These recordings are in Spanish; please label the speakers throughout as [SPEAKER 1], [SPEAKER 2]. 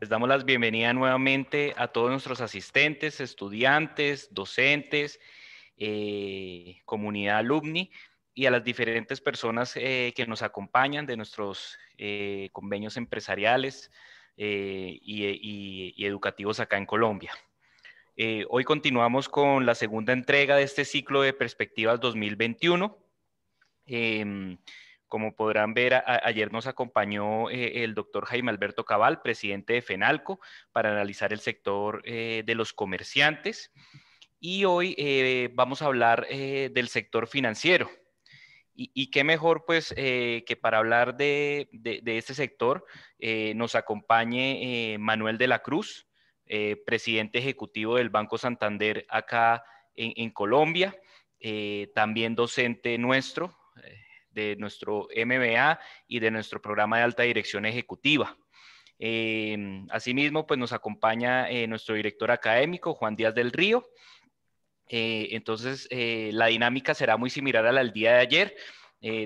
[SPEAKER 1] les damos las bienvenidas nuevamente a todos nuestros asistentes, estudiantes, docentes, eh, comunidad alumni y a las diferentes personas eh, que nos acompañan de nuestros eh, convenios empresariales y, educativos acá en Colombia. hoy continuamos con la segunda entrega de este ciclo de perspectivas 2021. Como podrán ver, ayer nos acompañó eh, el doctor Jaime Alberto Cabal, presidente de FENALCO, para analizar el sector eh, de los comerciantes. Y hoy eh, vamos a hablar del sector financiero. Y, qué mejor, pues, que para hablar de, este sector nos acompañe Manuel de la Cruz, presidente ejecutivo del Banco Santander acá en Colombia, también docente nuestro de nuestro MBA y de nuestro programa de alta dirección ejecutiva. Em, asimismo, pues nos acompaña eh, nuestro director académico, Juan Díaz del Río. Eh, entonces, eh, la dinámica será muy similar a la del día de ayer.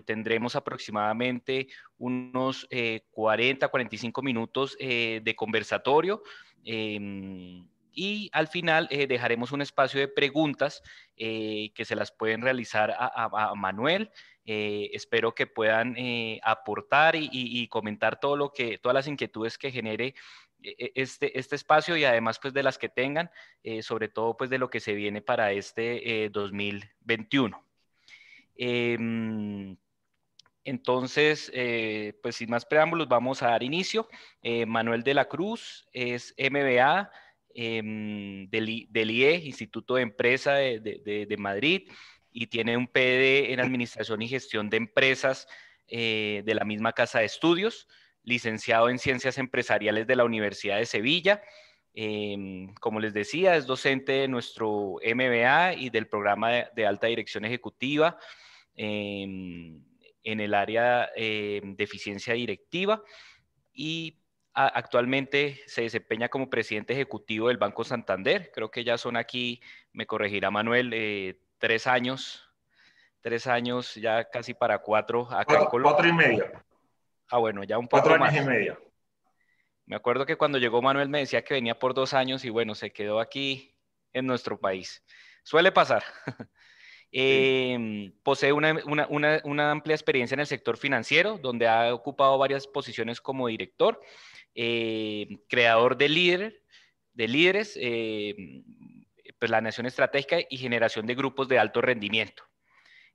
[SPEAKER 1] tendremos aproximadamente unos 40, 45 minutos de conversatorio y al final dejaremos un espacio de preguntas que se las pueden realizar a Manuel eh, espero que puedan eh, aportar y, comentar todo lo que, todas las inquietudes que genere eh, este, este espacio y además pues de las que tengan, sobre todo pues de lo que se viene para este 2021. Em, entonces, pues sin más preámbulos, vamos a dar inicio. Manuel de la Cruz es MBA em, del, IE, Instituto de Empresa de Madrid y tiene un PD en Administración y Gestión de Empresas eh, de la misma Casa de Estudios, licenciado en Ciencias Empresariales de la Universidad de Sevilla. Em, como les decía, es docente de nuestro MBA y del programa de, alta dirección ejecutiva em, en el área de eficiencia directiva y actualmente se desempeña como presidente ejecutivo del Banco Santander. Creo que ya son aquí, me corregirá Manuel, eh, tres años, tres años, ya casi para cuatro
[SPEAKER 2] acá cuatro, y medio.
[SPEAKER 1] Ah, bueno, ya un poco
[SPEAKER 2] Cuatro años y medio.
[SPEAKER 1] Me acuerdo que cuando llegó Manuel me decía que venía por dos años y bueno, se quedó aquí en nuestro país. Suele pasar. Em, posee una, una, amplia experiencia en el sector financiero, donde ha ocupado varias posiciones como director, em, creador de, líder, de líderes, eh, pues, estratégica y generación de grupos de alto rendimiento.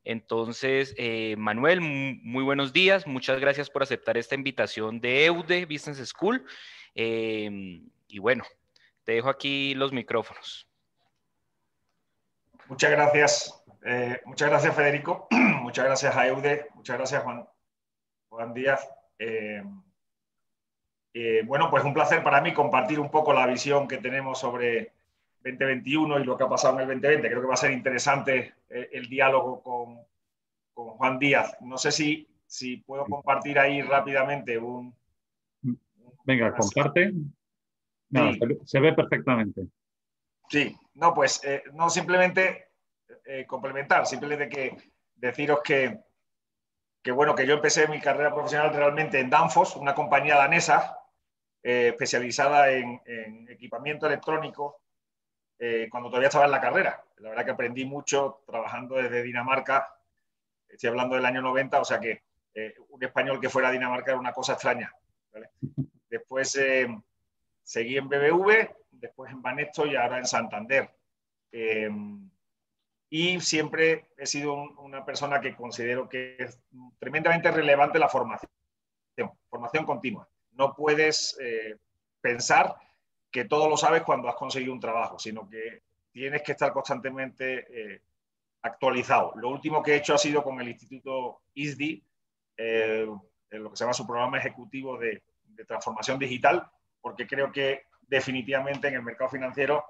[SPEAKER 1] Entonces, eh, Manuel, muy buenos días. Muchas gracias por aceptar esta invitación de EUDE Business School. Em, y bueno, te dejo aquí los micrófonos.
[SPEAKER 2] Muchas gracias. Eh, muchas gracias, Federico. muchas gracias a EUDE. Muchas gracias, Juan, Juan Díaz. Eh, bueno, pues un placer para mí compartir un poco la visión que tenemos sobre 2021 y lo que ha pasado en el 2020. Creo que va a ser interesante eh, el, diálogo con, Juan Díaz. No sé si, si puedo compartir ahí rápidamente un...
[SPEAKER 3] Venga, comparte. se, ve perfectamente.
[SPEAKER 2] Sí, no, pues eh, no simplemente complementar, simplemente que deciros que, que, bueno, que yo empecé mi carrera profesional realmente en Danfoss, una compañía danesa especializada en, en equipamiento electrónico eh, cuando todavía estaba en la carrera. La verdad que aprendí mucho trabajando desde Dinamarca. Estoy hablando del año 90, o sea que eh, un español que fuera a Dinamarca era una cosa extraña. Después eh, seguí en BBV, después en Banesto y ahora en Santander. y siempre he sido una persona que considero que es tremendamente relevante la formación, formación continua. No puedes pensar que todo lo sabes cuando has conseguido un trabajo, sino que tienes que estar constantemente eh, actualizado. Lo último que he hecho ha sido con el Instituto ISDI, eh, en lo que se llama su programa ejecutivo de, transformación digital, porque creo que definitivamente en el mercado financiero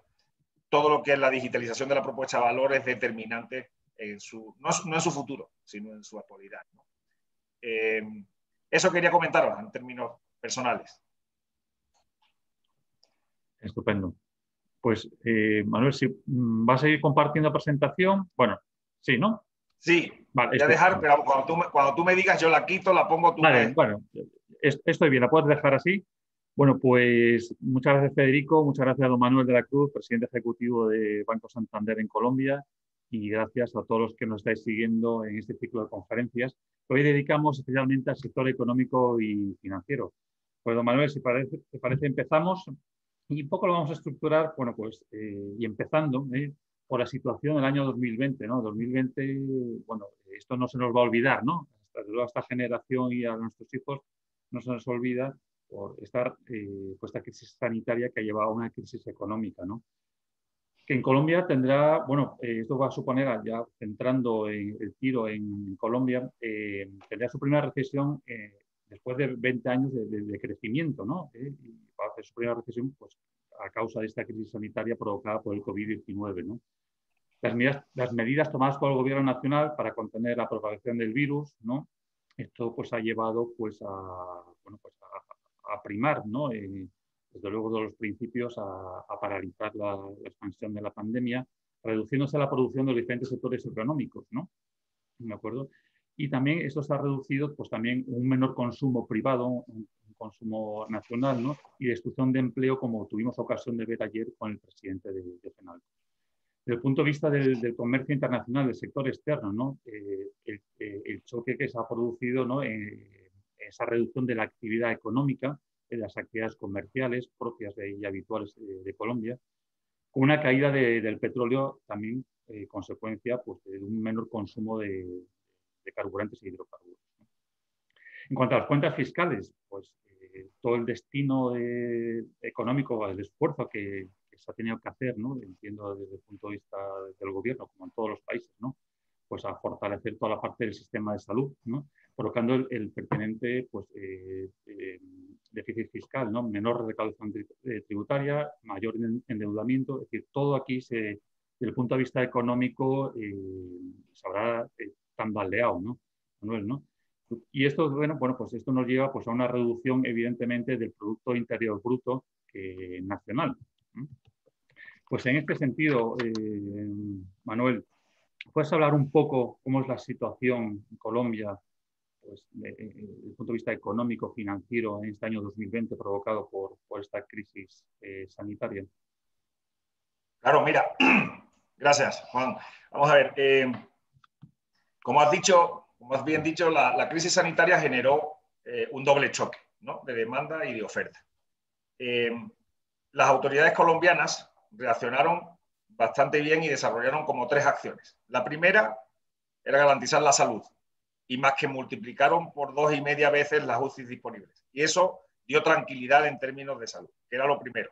[SPEAKER 2] todo lo que es la digitalización de la propuesta de valor es determinante en su, no, en su futuro, sino en su actualidad. Eh, eso quería comentaros en términos personales.
[SPEAKER 3] Estupendo. Pues, eh, Manuel, si mm, vas a seguir compartiendo presentación, bueno, sí, ¿no?
[SPEAKER 2] Sí, vale, voy a dejar, pero cuando tú, me digas, yo la quito, la pongo tú.
[SPEAKER 3] Vale, bueno, estoy bien, la puedes dejar así. Bueno, pues muchas gracias Federico, muchas gracias a don Manuel de la Cruz, presidente ejecutivo de Banco Santander en Colombia, y gracias a todos los que nos estáis siguiendo en este ciclo de conferencias. Hoy dedicamos especialmente al sector económico y financiero. Pues don Manuel, si parece, te parece empezamos y un poco lo vamos a estructurar, bueno, pues, eh, y empezando ¿eh? por la situación del año 2020, ¿no? 2020, bueno, esto no se nos va a olvidar, ¿no? Hasta, a esta generación y a nuestros hijos no se nos olvida por estar, eh, esta crisis sanitaria que ha llevado a una crisis económica, ¿no? Que en Colombia tendrá, bueno, eh, esto va a suponer, ya centrando el tiro en Colombia, eh, tendrá su primera recesión eh, después de 20 años de, crecimiento, ¿no? y va a hacer su primera recesión, pues, a causa de esta crisis sanitaria provocada por el COVID-19, ¿no? Las medidas, las medidas tomadas por el gobierno nacional para contener la propagación del virus, ¿no? Esto pues ha llevado pues a, bueno, pues a a primar, ¿no? Eh, desde luego de los principios a, paralizar la, expansión de la pandemia, reduciéndose la producción de los diferentes sectores económicos, ¿no? ¿De acuerdo? Y también esto se ha reducido, pues también un menor consumo privado, un, consumo nacional, ¿no? Y destrucción de empleo, como tuvimos ocasión de ver ayer con el presidente de, de FENAL. Desde el punto de vista del, comercio internacional, del sector externo, ¿no? Eh, eh, el, choque que se ha producido, ¿no? esa reducción de la actividad económica, de las actividades comerciales propias y habituales de, Colombia, con una caída del petróleo también eh, consecuencia pues, de un menor consumo de, carburantes y hidrocarburos. En cuanto a las cuentas fiscales, pues eh, todo el destino económico, el esfuerzo que, se ha tenido que hacer, ¿no? entiendo desde el punto de vista del gobierno, como en todos los países, ¿no? pues a fortalecer toda la parte del sistema de salud, ¿no? colocando el, pertinente pues, eh, eh, déficit fiscal, ¿no? menor recaudación eh, tributaria, mayor endeudamiento, es decir, todo aquí se, desde el punto de vista económico se habrá tambaleado, ¿no? Manuel, ¿no? Y esto, bueno, bueno, pues esto nos lleva pues, a una reducción, evidentemente, del Producto Interior Bruto nacional. Pues en este sentido, Manuel, ¿puedes hablar un poco cómo es la situación en Colombia pues, desde el punto de vista económico, financiero, en este año 2020 provocado por, esta crisis eh, sanitaria?
[SPEAKER 2] Claro, mira, gracias, Juan. Vamos a ver, eh, como has dicho, como bien dicho, la, la crisis sanitaria generó eh, un doble choque ¿no? de demanda y de oferta. las autoridades colombianas reaccionaron bastante bien y desarrollaron como tres acciones. La primera era garantizar la salud y más que multiplicaron por dos y media veces las UCI disponibles. Y eso dio tranquilidad en términos de salud, que era lo primero.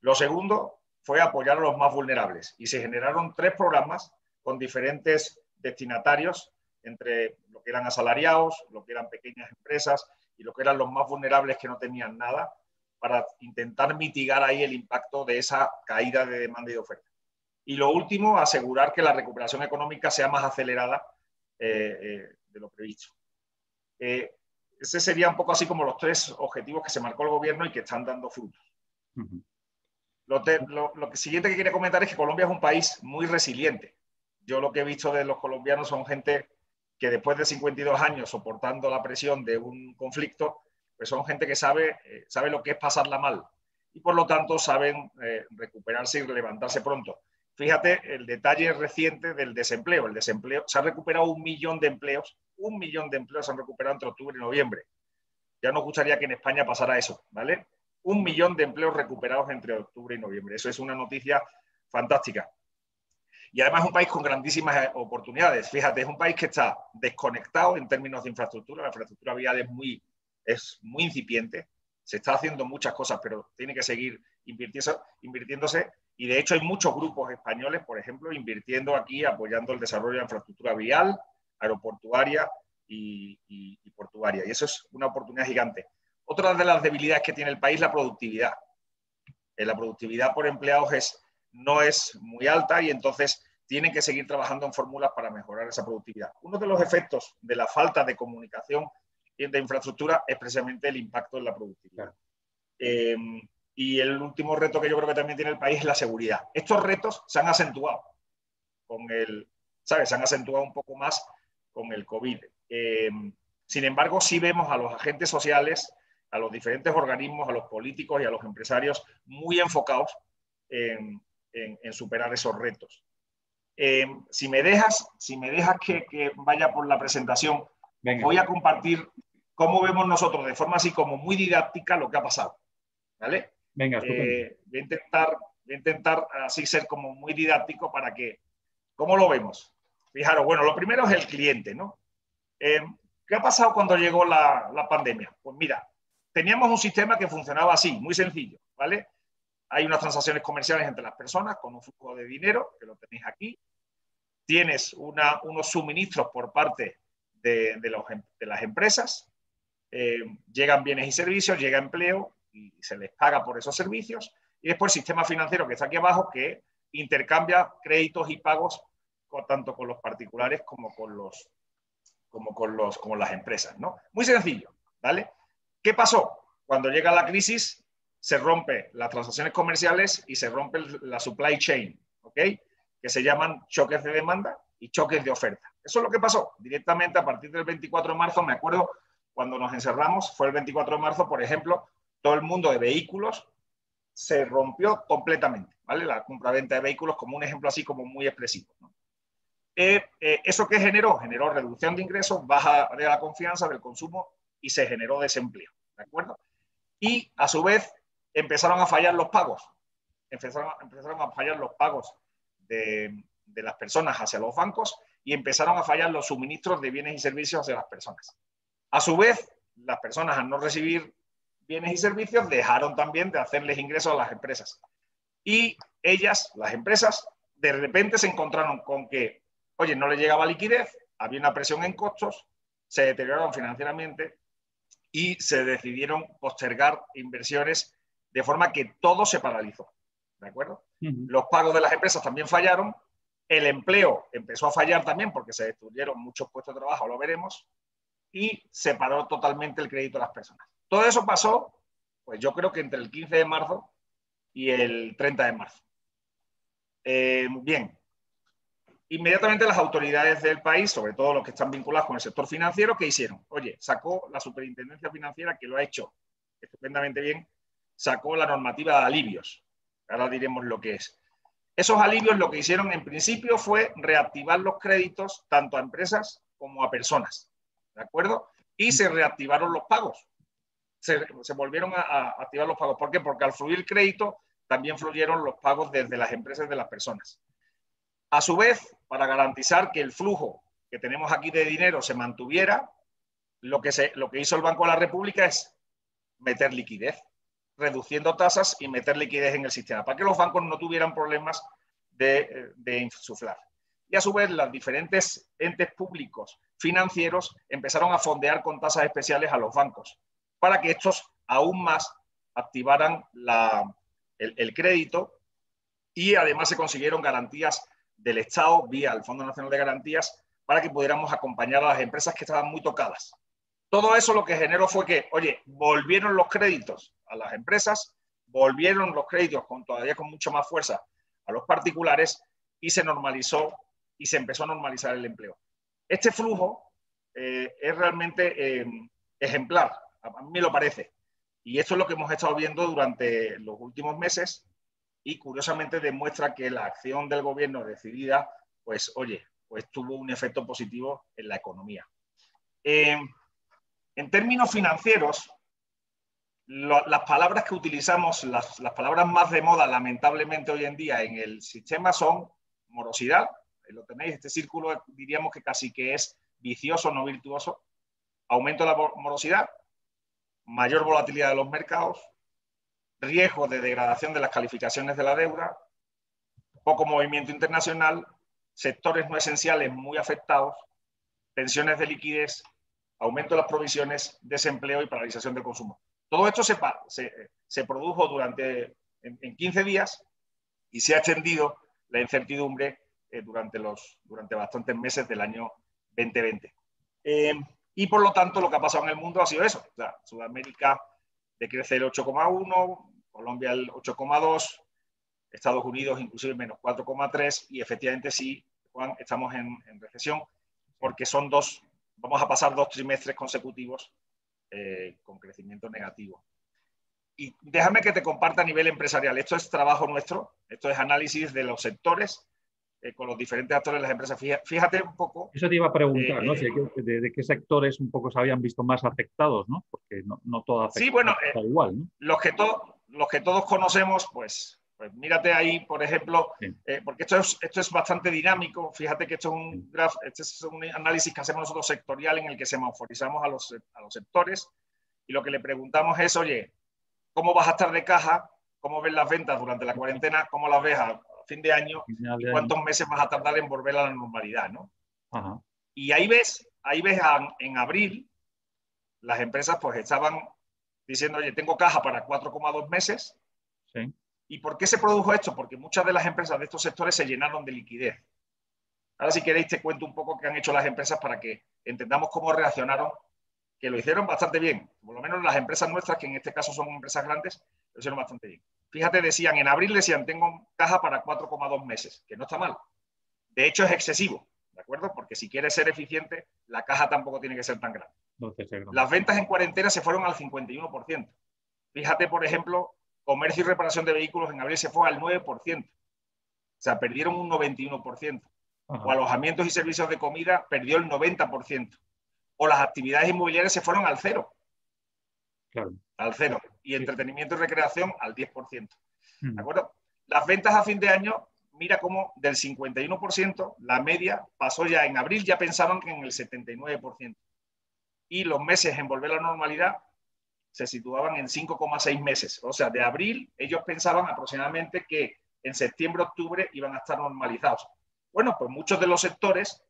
[SPEAKER 2] Lo segundo fue apoyar a los más vulnerables y se generaron tres programas con diferentes destinatarios entre lo que eran asalariados, lo que eran pequeñas empresas y lo que eran los más vulnerables que no tenían nada para intentar mitigar ahí el impacto de esa caída de demanda y de oferta. Y lo último, asegurar que la recuperación económica sea más acelerada eh, eh, de lo previsto. Eh, ese sería un poco así como los tres objetivos que se marcó el gobierno y que están dando frutos. lo, siguiente que quiero comentar es que Colombia es un país muy resiliente. Yo lo que he visto de los colombianos son gente que después de 52 años soportando la presión de un conflicto, pues son gente que sabe, eh, sabe lo que es pasarla mal y por lo tanto saben eh, recuperarse y levantarse pronto. Fíjate el detalle reciente del desempleo. El desempleo se ha recuperado un millón de empleos, un millón de empleos se han recuperado entre octubre y noviembre. Ya nos gustaría que en España pasara eso, ¿vale? Un millón de empleos recuperados entre octubre y noviembre. Eso es una noticia fantástica. Y además es un país con grandísimas eh, oportunidades. Fíjate, es un país que está desconectado en términos de infraestructura. La infraestructura vial es muy, es muy incipiente. Se está haciendo muchas cosas, pero tiene que seguir invirtiéndose y de hecho hay muchos grupos españoles, por ejemplo, invirtiendo aquí, apoyando el desarrollo de infraestructura vial, aeroportuaria y, portuaria. Y eso es una oportunidad gigante. Otra de las debilidades que tiene el país es la productividad. Eh, la productividad por empleados es, no es muy alta y entonces tienen que seguir trabajando en fórmulas para mejorar esa productividad. Uno de los efectos de la falta de comunicación y de infraestructura es precisamente el impacto en la productividad. Eh, y el último reto que yo creo que también tiene el país es la seguridad. Estos retos se han acentuado con el, ¿sabes? Se han acentuado un poco más con el COVID. Eh, sin embargo, sí vemos a los agentes sociales a los diferentes organismos, a los políticos y a los empresarios muy enfocados en, superar esos retos. Eh, si me dejas, si me dejas que, vaya por la presentación, voy a compartir cómo vemos nosotros de forma así como muy didáctica lo que ha pasado. ¿Vale?
[SPEAKER 3] Venga, eh,
[SPEAKER 2] voy, a intentar, intentar así ser como muy didáctico para que, ¿cómo lo vemos? Fijaros, bueno, lo primero es el cliente, ¿no? Eh, ¿Qué ha pasado cuando llegó la, la, pandemia? Pues mira, teníamos un sistema que funcionaba así, muy sencillo, ¿vale? Hay unas transacciones comerciales entre las personas con un flujo de dinero, que lo tenéis aquí. Tienes unos suministros por parte de, em, las empresas. Eh, llegan bienes y servicios, llega empleo y se les paga por esos servicios. Y después el sistema financiero que está aquí abajo que intercambia créditos y pagos tanto con los particulares como con, las empresas. Muy sencillo. ¿vale? ¿Qué pasó? Cuando llega la crisis, se rompe las transacciones comerciales y se rompe la supply chain, ¿ok? Que se llaman choques de demanda y choques de oferta. Eso es lo que pasó directamente a partir del 24 de marzo. Me acuerdo cuando nos encerramos, fue el 24 de marzo, por ejemplo, todo el mundo de vehículos se rompió completamente, ¿vale? La compra-venta de vehículos como un ejemplo así como muy expresivo. Eh, eh, ¿Eso qué generó? Generó reducción de ingresos, baja de la confianza del consumo y se generó desempleo, ¿de acuerdo? Y a su vez empezaron a fallar los pagos, empezaron, empezaron a fallar los pagos de, de las personas hacia los bancos y empezaron a fallar los suministros de bienes y servicios hacia las personas. A su vez, las personas al no recibir bienes y servicios dejaron también de hacerles ingresos a las empresas. Y ellas, las empresas, de repente se encontraron con que, oye, no le llegaba liquidez, había una presión en costos, se deterioraron financieramente y se decidieron postergar inversiones de forma que todo se paralizó. ¿De acuerdo? Los pagos de las empresas también fallaron, el empleo empezó a fallar también porque se destruyeron muchos puestos de trabajo, lo veremos, y se paró totalmente el crédito a las personas. Todo eso pasó, pues yo creo que entre el 15 de marzo y el 30 de marzo. Eh, bien, inmediatamente las autoridades del país, sobre todo los que están vinculados con el sector financiero, ¿qué hicieron? Oye, sacó la superintendencia financiera, que lo ha hecho estupendamente bien, sacó la normativa de alivios. Ahora diremos lo que es. Esos alivios lo que hicieron en principio fue reactivar los créditos tanto a empresas como a personas. ¿De acuerdo? Y se reactivaron los pagos se, volvieron a, activar los pagos. ¿Por qué? Porque al fluir crédito también fluyeron los pagos desde las empresas de las personas. A su vez, para garantizar que el flujo que tenemos aquí de dinero se mantuviera, lo que, se, lo que hizo el Banco de la República es meter liquidez, reduciendo tasas y meter liquidez en el sistema, para que los bancos no tuvieran problemas de, de insuflar. Y a su vez, los diferentes entes públicos financieros empezaron a fondear con tasas especiales a los bancos para que estos aún más activaran el, crédito y además se consiguieron garantías del Estado vía el Fondo Nacional de Garantías para que pudiéramos acompañar a las empresas que estaban muy tocadas. Todo eso lo que generó fue que, oye, volvieron los créditos a las empresas, volvieron los créditos con todavía con mucha más fuerza a los particulares y se normalizó y se empezó a normalizar el empleo. Este flujo eh, es realmente eh, ejemplar a mí me lo parece. Y esto es lo que hemos estado viendo durante los últimos meses y curiosamente demuestra que la acción del gobierno decidida, pues oye, pues tuvo un efecto positivo en la economía. Eh, en términos financieros, las palabras que utilizamos, las, las, palabras más de moda lamentablemente hoy en día en el sistema son morosidad, lo tenéis, este círculo diríamos que casi que es vicioso, no virtuoso, aumento de la morosidad, mayor volatilidad de los mercados, riesgo de degradación de las calificaciones de la deuda, poco movimiento internacional, sectores no esenciales muy afectados, pensiones de liquidez, aumento de las provisiones, desempleo y paralización del consumo. Todo esto se, se, produjo durante en, 15 días y se ha extendido la incertidumbre eh, durante, los, durante bastantes meses del año 2020. Y por lo tanto, lo que ha pasado en el mundo ha sido eso. Sudamérica decrece el 8,1, Colombia el 8,2, Estados Unidos inclusive menos 4,3 y efectivamente sí, Juan, estamos en, recesión porque son dos, vamos a pasar dos trimestres consecutivos eh, con crecimiento negativo. Y déjame que te comparta a nivel empresarial. Esto es trabajo nuestro, esto es análisis de los sectores eh, con los diferentes actores de las empresas. Fíjate un poco.
[SPEAKER 3] Eso te iba a preguntar, ¿no? de, qué sectores un poco se habían visto más afectados, ¿no? Porque no, no todo afecta
[SPEAKER 2] sí, bueno, igual, ¿no? Los que, los que todos conocemos, pues pues mírate ahí, por ejemplo, eh, porque esto es, esto es bastante dinámico. Fíjate que esto es, un graf, este es un análisis que hacemos nosotros sectorial en el que semaforizamos a los, a los sectores y lo que le preguntamos es, oye, ¿cómo vas a estar de caja? ¿Cómo ves las ventas durante la cuarentena? ¿Cómo las ves a fin de año? ¿Y cuántos meses vas a tardar en volver a la normalidad? ¿no? Y ahí ves, ahí ves en abril, las empresas pues estaban diciendo, oye, tengo caja para 4,2 meses. Sí ¿Y por qué se produjo esto? Porque muchas de las empresas de estos sectores se llenaron de liquidez. Ahora, si queréis, te cuento un poco qué han hecho las empresas para que entendamos cómo reaccionaron, que lo hicieron bastante bien. Por lo menos las empresas nuestras, que en este caso son empresas grandes, lo hicieron bastante bien. Fíjate, decían, en abril decían, tengo caja para 4,2 meses, que no está mal. De hecho, es excesivo, ¿de acuerdo? Porque si quieres ser eficiente, la caja tampoco tiene que ser tan grande. Las ventas en cuarentena se fueron al 51%. Fíjate, por ejemplo, comercio y reparación de vehículos en abril se fue al 9%. O sea, perdieron un 91%. O alojamientos y servicios de comida perdió el 90%. O las actividades inmobiliarias se fueron al cero. Claro. Al cero. Y entretenimiento y recreación al 10%. Hmm. ¿De acuerdo? Las ventas a fin de año, mira cómo del 51%, la media pasó ya en abril, ya pensaban que en el 79%. Y los meses en volver a la normalidad se situaban en 5,6 meses. O sea, de abril ellos pensaban aproximadamente que en septiembre, octubre iban a estar normalizados. Bueno, pues muchos de los sectores,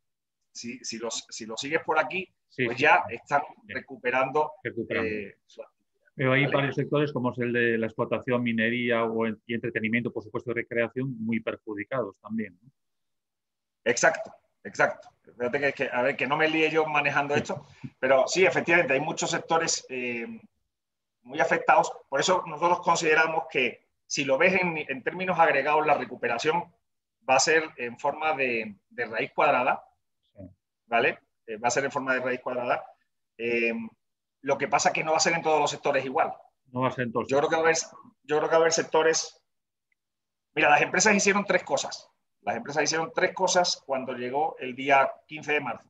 [SPEAKER 2] si, si los, si los sigues por aquí, pues ya están recuperando, eh,
[SPEAKER 3] su actividad. Pero hay varios sectores, como es el de la explotación, minería o y entretenimiento, por supuesto, recreación, muy perjudicados también.
[SPEAKER 2] Exacto, exacto. Fíjate que, a ver, que no me líe yo manejando esto, pero sí, efectivamente, hay muchos sectores eh, muy afectados. Por eso nosotros consideramos que si lo ves en, términos agregados, la recuperación va a ser en forma de, raíz cuadrada, ¿vale? Eh, va a ser en forma de raíz cuadrada. Eh, lo que pasa es que no va a ser en todos los sectores igual.
[SPEAKER 3] No va a ser en todos.
[SPEAKER 2] Yo creo que va a haber, yo creo que va a haber sectores... Mira, las empresas hicieron tres cosas. Las empresas hicieron tres cosas cuando llegó el día 15 de marzo.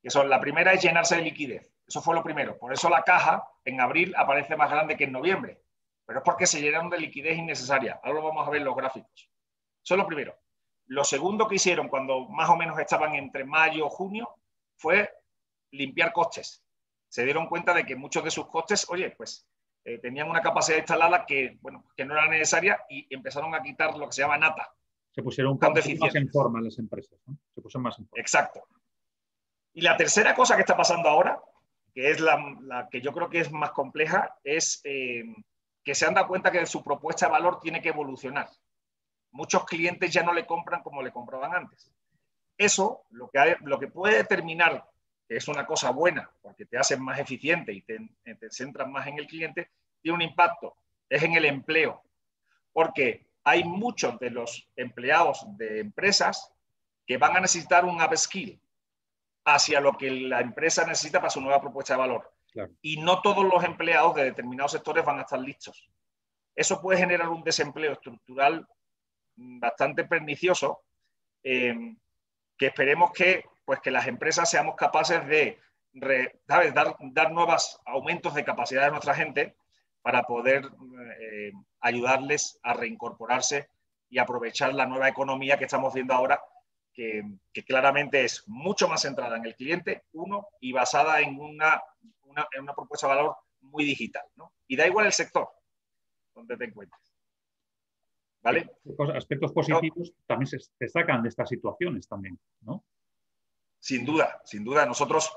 [SPEAKER 2] Que son, la primera es llenarse de liquidez. Eso fue lo primero. Por eso la caja en abril aparece más grande que en noviembre. Pero es porque se llenaron de liquidez innecesaria. Ahora lo vamos a ver en los gráficos. Eso es lo primero. Lo segundo que hicieron cuando más o menos estaban entre mayo y junio fue limpiar costes. Se dieron cuenta de que muchos de sus costes, oye, pues eh, tenían una capacidad instalada que, bueno, que no era necesaria y empezaron a quitar lo que se llama nata.
[SPEAKER 3] Se pusieron más en forma las empresas. Se pusieron más en forma.
[SPEAKER 2] Exacto. Y la tercera cosa que está pasando ahora que es la, que yo creo que es más compleja, es eh, que se han dado cuenta que su propuesta de valor tiene que evolucionar. Muchos clientes ya no le compran como le compraban antes. Eso lo que, lo que puede determinar que es una cosa buena, porque te hacen más eficiente y te, te centras más en el cliente, tiene un impacto, es en el empleo. Porque hay muchos de los empleados de empresas que van a necesitar un upskill, hacia lo que la empresa necesita para su nueva propuesta de valor. Y no todos los empleados de determinados sectores van a estar listos. Eso puede generar un desempleo estructural bastante pernicioso, eh, que esperemos que, pues, que las empresas seamos capaces de Dar, dar nuevos aumentos de capacidad de nuestra gente para poder eh, ayudarles a reincorporarse y aprovechar la nueva economía que estamos viendo ahora que, claramente es mucho más centrada en el cliente, uno, y basada en una, en una propuesta de valor muy digital. ¿no? Y da igual el sector donde te encuentres. ¿Vale?
[SPEAKER 3] Aspectos positivos también se destacan de estas situaciones también, ¿no?
[SPEAKER 2] Sin duda, sin duda. Nosotros,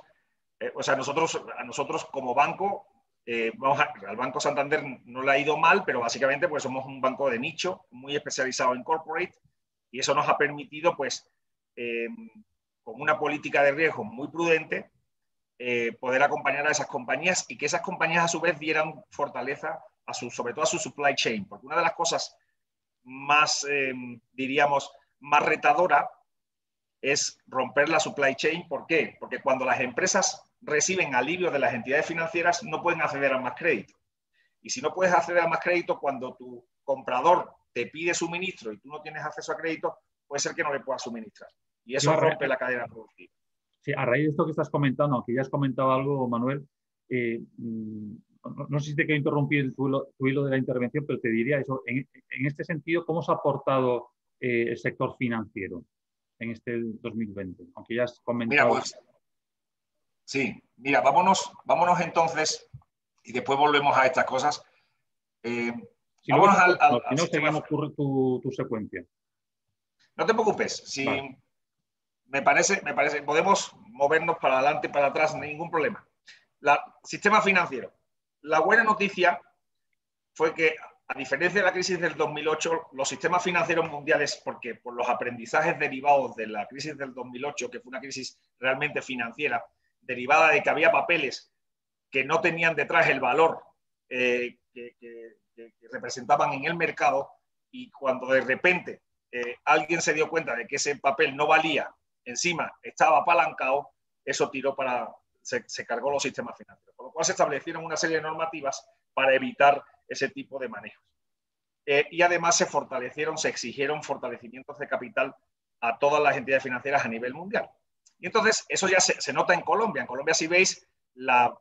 [SPEAKER 2] eh, o sea, nosotros, a nosotros como banco, eh, vamos al Banco Santander no le ha ido mal, pero básicamente pues somos un banco de nicho, muy especializado en corporate, y eso nos ha permitido pues eh, con una política de riesgo muy prudente, eh, poder acompañar a esas compañías y que esas compañías a su vez dieran fortaleza, a su, sobre todo a su supply chain, porque una de las cosas más, eh, diríamos, más retadora es romper la supply chain. ¿Por qué? Porque cuando las empresas reciben alivio de las entidades financieras no pueden acceder a más crédito. Y si no puedes acceder a más crédito cuando tu comprador te pide suministro y tú no tienes acceso a crédito, puede ser que no le puedas suministrar. Y eso rompe la cadena productiva.
[SPEAKER 3] Sí, a raíz de esto que estás comentando, aunque ya has comentado algo, Manuel, eh, mm, no, sé si te quiero interrumpir tu hilo, de la intervención, pero te diría eso. En, este sentido, ¿cómo se ha aportado eh, el sector financiero en este 2020? Aunque ya has comentado.
[SPEAKER 2] Mira, pues, sí, mira, vámonos, vámonos entonces y después volvemos a estas cosas.
[SPEAKER 3] Eh, vámonos al, al, no, seguimos tu, secuencia.
[SPEAKER 2] No te preocupes. Si me parece, me parece, podemos movernos para adelante, para atrás, ningún problema. La, sistema financiero. La buena noticia fue que, a diferencia de la crisis del 2008, los sistemas financieros mundiales, porque por los aprendizajes derivados de la crisis del 2008, que fue una crisis realmente financiera, derivada de que había papeles que no tenían detrás el valor eh, que, representaban en el mercado, y cuando de repente eh, alguien se dio cuenta de que ese papel no valía, encima estaba apalancado, eso tiró para, se, cargó los sistemas financieros. Por lo cual se establecieron una serie de normativas para evitar ese tipo de manejos. Eh, y además se fortalecieron, se exigieron fortalecimientos de capital a todas las entidades financieras a nivel mundial. Y entonces eso ya se, nota en Colombia. En Colombia, si veis, la,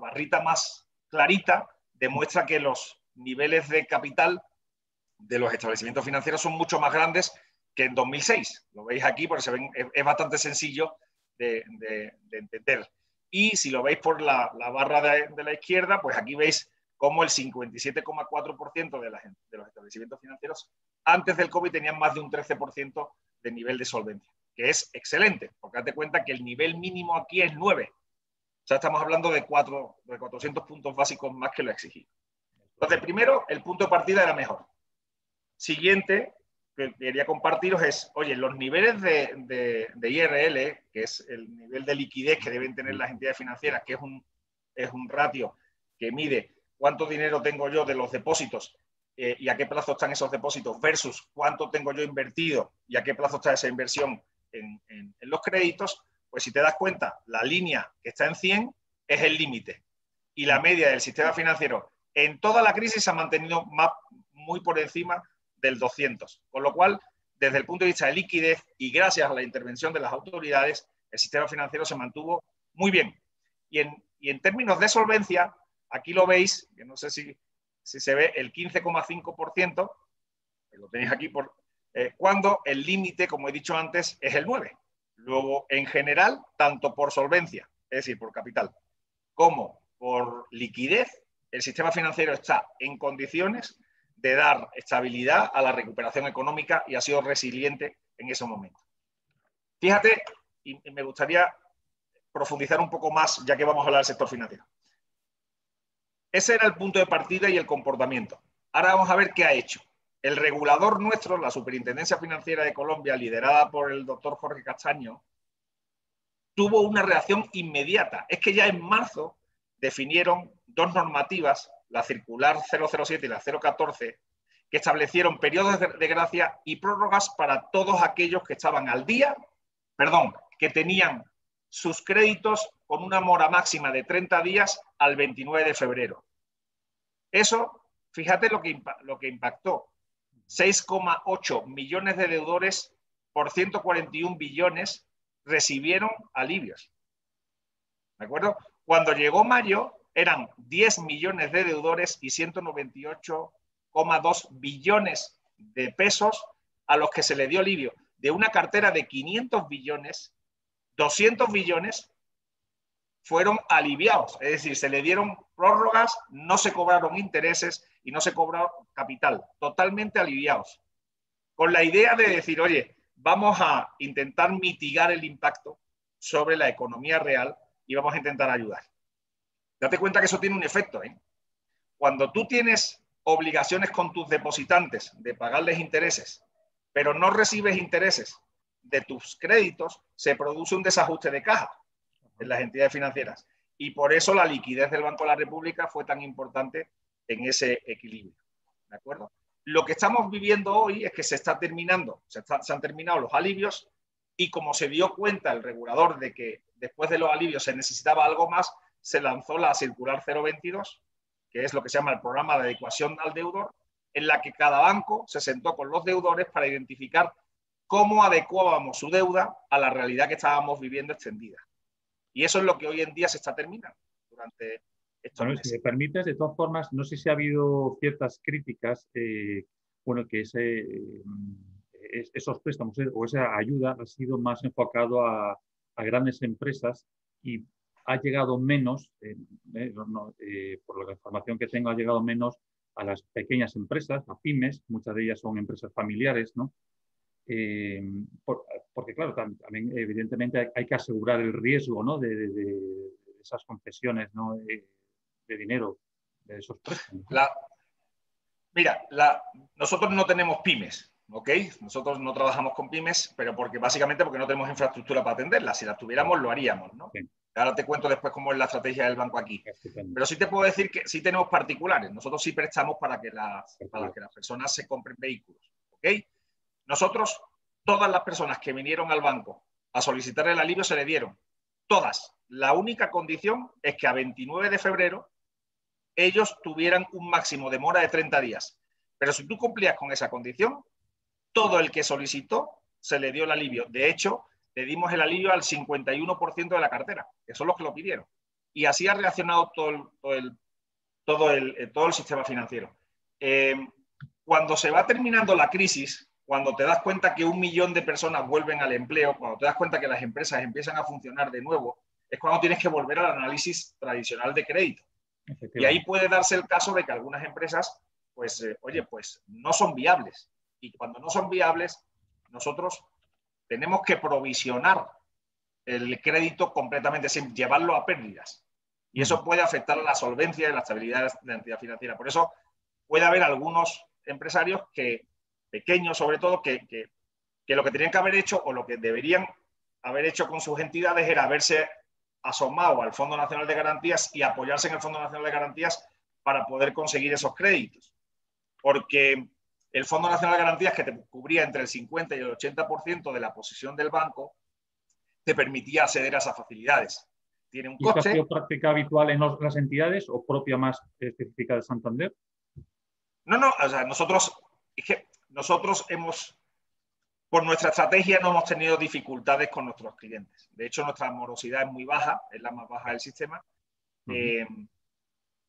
[SPEAKER 2] barrita más clarita demuestra que los niveles de capital de los establecimientos financieros son mucho más grandes que en 2006. Lo veis aquí porque es, bastante sencillo de, de entender. Y si lo veis por la, barra de, la izquierda, pues aquí veis cómo el 57,4% de, de los establecimientos financieros antes del COVID tenían más de un 13% de nivel de solvencia, que es excelente, porque date cuenta que el nivel mínimo aquí es 9. O sea, estamos hablando de, 4, de 400 puntos básicos más que lo exigido. Entonces, primero, el punto de partida era mejor. Siguiente, que quería compartiros es, oye, los niveles de, IRL, que es el nivel de liquidez que deben tener las entidades financieras, que es un, es un ratio que mide cuánto dinero tengo yo de los depósitos eh, y a qué plazo están esos depósitos versus cuánto tengo yo invertido y a qué plazo está esa inversión en, en los créditos, pues si te das cuenta, la línea que está en 100 es el límite. Y la media del sistema financiero en toda la crisis se ha mantenido más, muy por encima del 200. Con lo cual, desde el punto de vista de liquidez y gracias a la intervención de las autoridades, el sistema financiero se mantuvo muy bien. Y en, en términos de solvencia, aquí lo veis, que no sé si, si se ve el 15,5%, lo tenéis aquí, por, eh, cuando el límite, como he dicho antes, es el 9. Luego, en general, tanto por solvencia, es decir, por capital, como por liquidez, el sistema financiero está en condiciones de dar estabilidad a la recuperación económica y ha sido resiliente en ese momento. Fíjate, y me gustaría profundizar un poco más, ya que vamos a hablar del sector financiero. Ese era el punto de partida y el comportamiento. Ahora vamos a ver qué ha hecho. El regulador nuestro, la Superintendencia Financiera de Colombia, liderada por el doctor Jorge Castaño, tuvo una reacción inmediata. Es que ya en marzo definieron dos normativas la circular 007 y la 014, que establecieron periodos de, gracia y prórrogas para todos aquellos que estaban al día, perdón, que tenían sus créditos con una mora máxima de 30 días al 29 de febrero. Eso, fíjate lo que, lo que impactó. 6,8 millones de deudores por 141 billones recibieron alivios. ¿De acuerdo? Cuando llegó mayo, eran 10 millones de deudores y 198,2 billones de pesos a los que se le dio alivio. De una cartera de 500 billones, 200 billones fueron aliviados, es decir, se le dieron prórrogas, no se cobraron intereses y no se cobró capital, totalmente aliviados. Con la idea de decir, oye, vamos a intentar mitigar el impacto sobre la economía real y vamos a intentar ayudar. Date cuenta que eso tiene un efecto. ¿eh? Cuando tú tienes obligaciones con tus depositantes de pagarles intereses, pero no recibes intereses de tus créditos, se produce un desajuste de caja en las entidades financieras. Y por eso la liquidez del Banco de la República fue tan importante en ese equilibrio. ¿De acuerdo? Lo que estamos viviendo hoy es que se está terminando, se, se han terminado los alivios y como se dio cuenta el regulador de que después de los alivios se necesitaba algo más, se lanzó la circular 022, que es lo que se llama el programa de adecuación al deudor, en la que cada banco se sentó con los deudores para identificar cómo adecuábamos su deuda a la realidad que estábamos viviendo extendida. Y eso es lo que hoy en día se está terminando durante estos
[SPEAKER 3] bueno, Si me permites, de todas formas, no sé si ha habido ciertas críticas, eh, bueno, que ese, eh, esos préstamos eh, o esa ayuda ha sido más enfocado a, a grandes empresas y ha llegado menos, por la información que tengo, ha llegado menos a las pequeñas empresas, a pymes, muchas de ellas son empresas familiares, ¿no? Eh, porque, claro, también, evidentemente hay, que asegurar el riesgo ¿no? de, esas concesiones ¿no? de, dinero, de esos préstamos.
[SPEAKER 2] mira, la, nosotros no tenemos pymes, ¿ok? Nosotros no trabajamos con pymes, pero porque básicamente porque no tenemos infraestructura para atenderlas. Si las tuviéramos, lo haríamos, ¿no? Ahora te cuento después cómo es la estrategia del banco aquí. Pero sí te puedo decir que sí tenemos particulares. Nosotros sí prestamos para que las, para que las personas se compren vehículos, ¿ok? Nosotros, todas las personas que vinieron al banco a solicitar el alivio se le dieron. Todas. La única condición es que a 29 de febrero ellos tuvieran un máximo de mora de 30 días. Pero si tú cumplías con esa condición, todo el que solicitó se le dio el alivio. De hecho, le dimos el alivio al 51% de la cartera, que son los que lo pidieron. Y así ha reaccionado todo el, todo el, todo el, eh, sistema financiero. Eh, cuando se va terminando la crisis, cuando te das cuenta que un millón de personas vuelven al empleo, cuando te das cuenta que las empresas empiezan a funcionar de nuevo, es cuando tienes que volver al análisis tradicional de crédito. Y ahí puede darse el caso de que algunas empresas, pues, eh, oye, pues no son viables. Y cuando no son viables, nosotros tenemos que provisionar el crédito completamente sin llevarlo a pérdidas. Y eso puede afectar a la solvencia y la estabilidad de la entidad financiera. Por eso puede haber algunos empresarios que pequeños sobre todo, que, lo que tenían que haber hecho o lo que deberían haber hecho con sus entidades era haberse asomado al Fondo Nacional de Garantías y apoyarse en el Fondo Nacional de Garantías para poder conseguir esos créditos. Porque el Fondo Nacional de Garantías, que te cubría entre el 50 y el 80% de la posición del banco, te permitía acceder a esas facilidades.
[SPEAKER 3] Tiene un coste. ¿Y práctica habitual en las entidades o propia más específica de Santander?
[SPEAKER 2] No, no, o sea, nosotros, es que nosotros hemos, por nuestra estrategia, no hemos tenido dificultades con nuestros clientes. De hecho, nuestra morosidad es muy baja, es la más baja del sistema. Eh,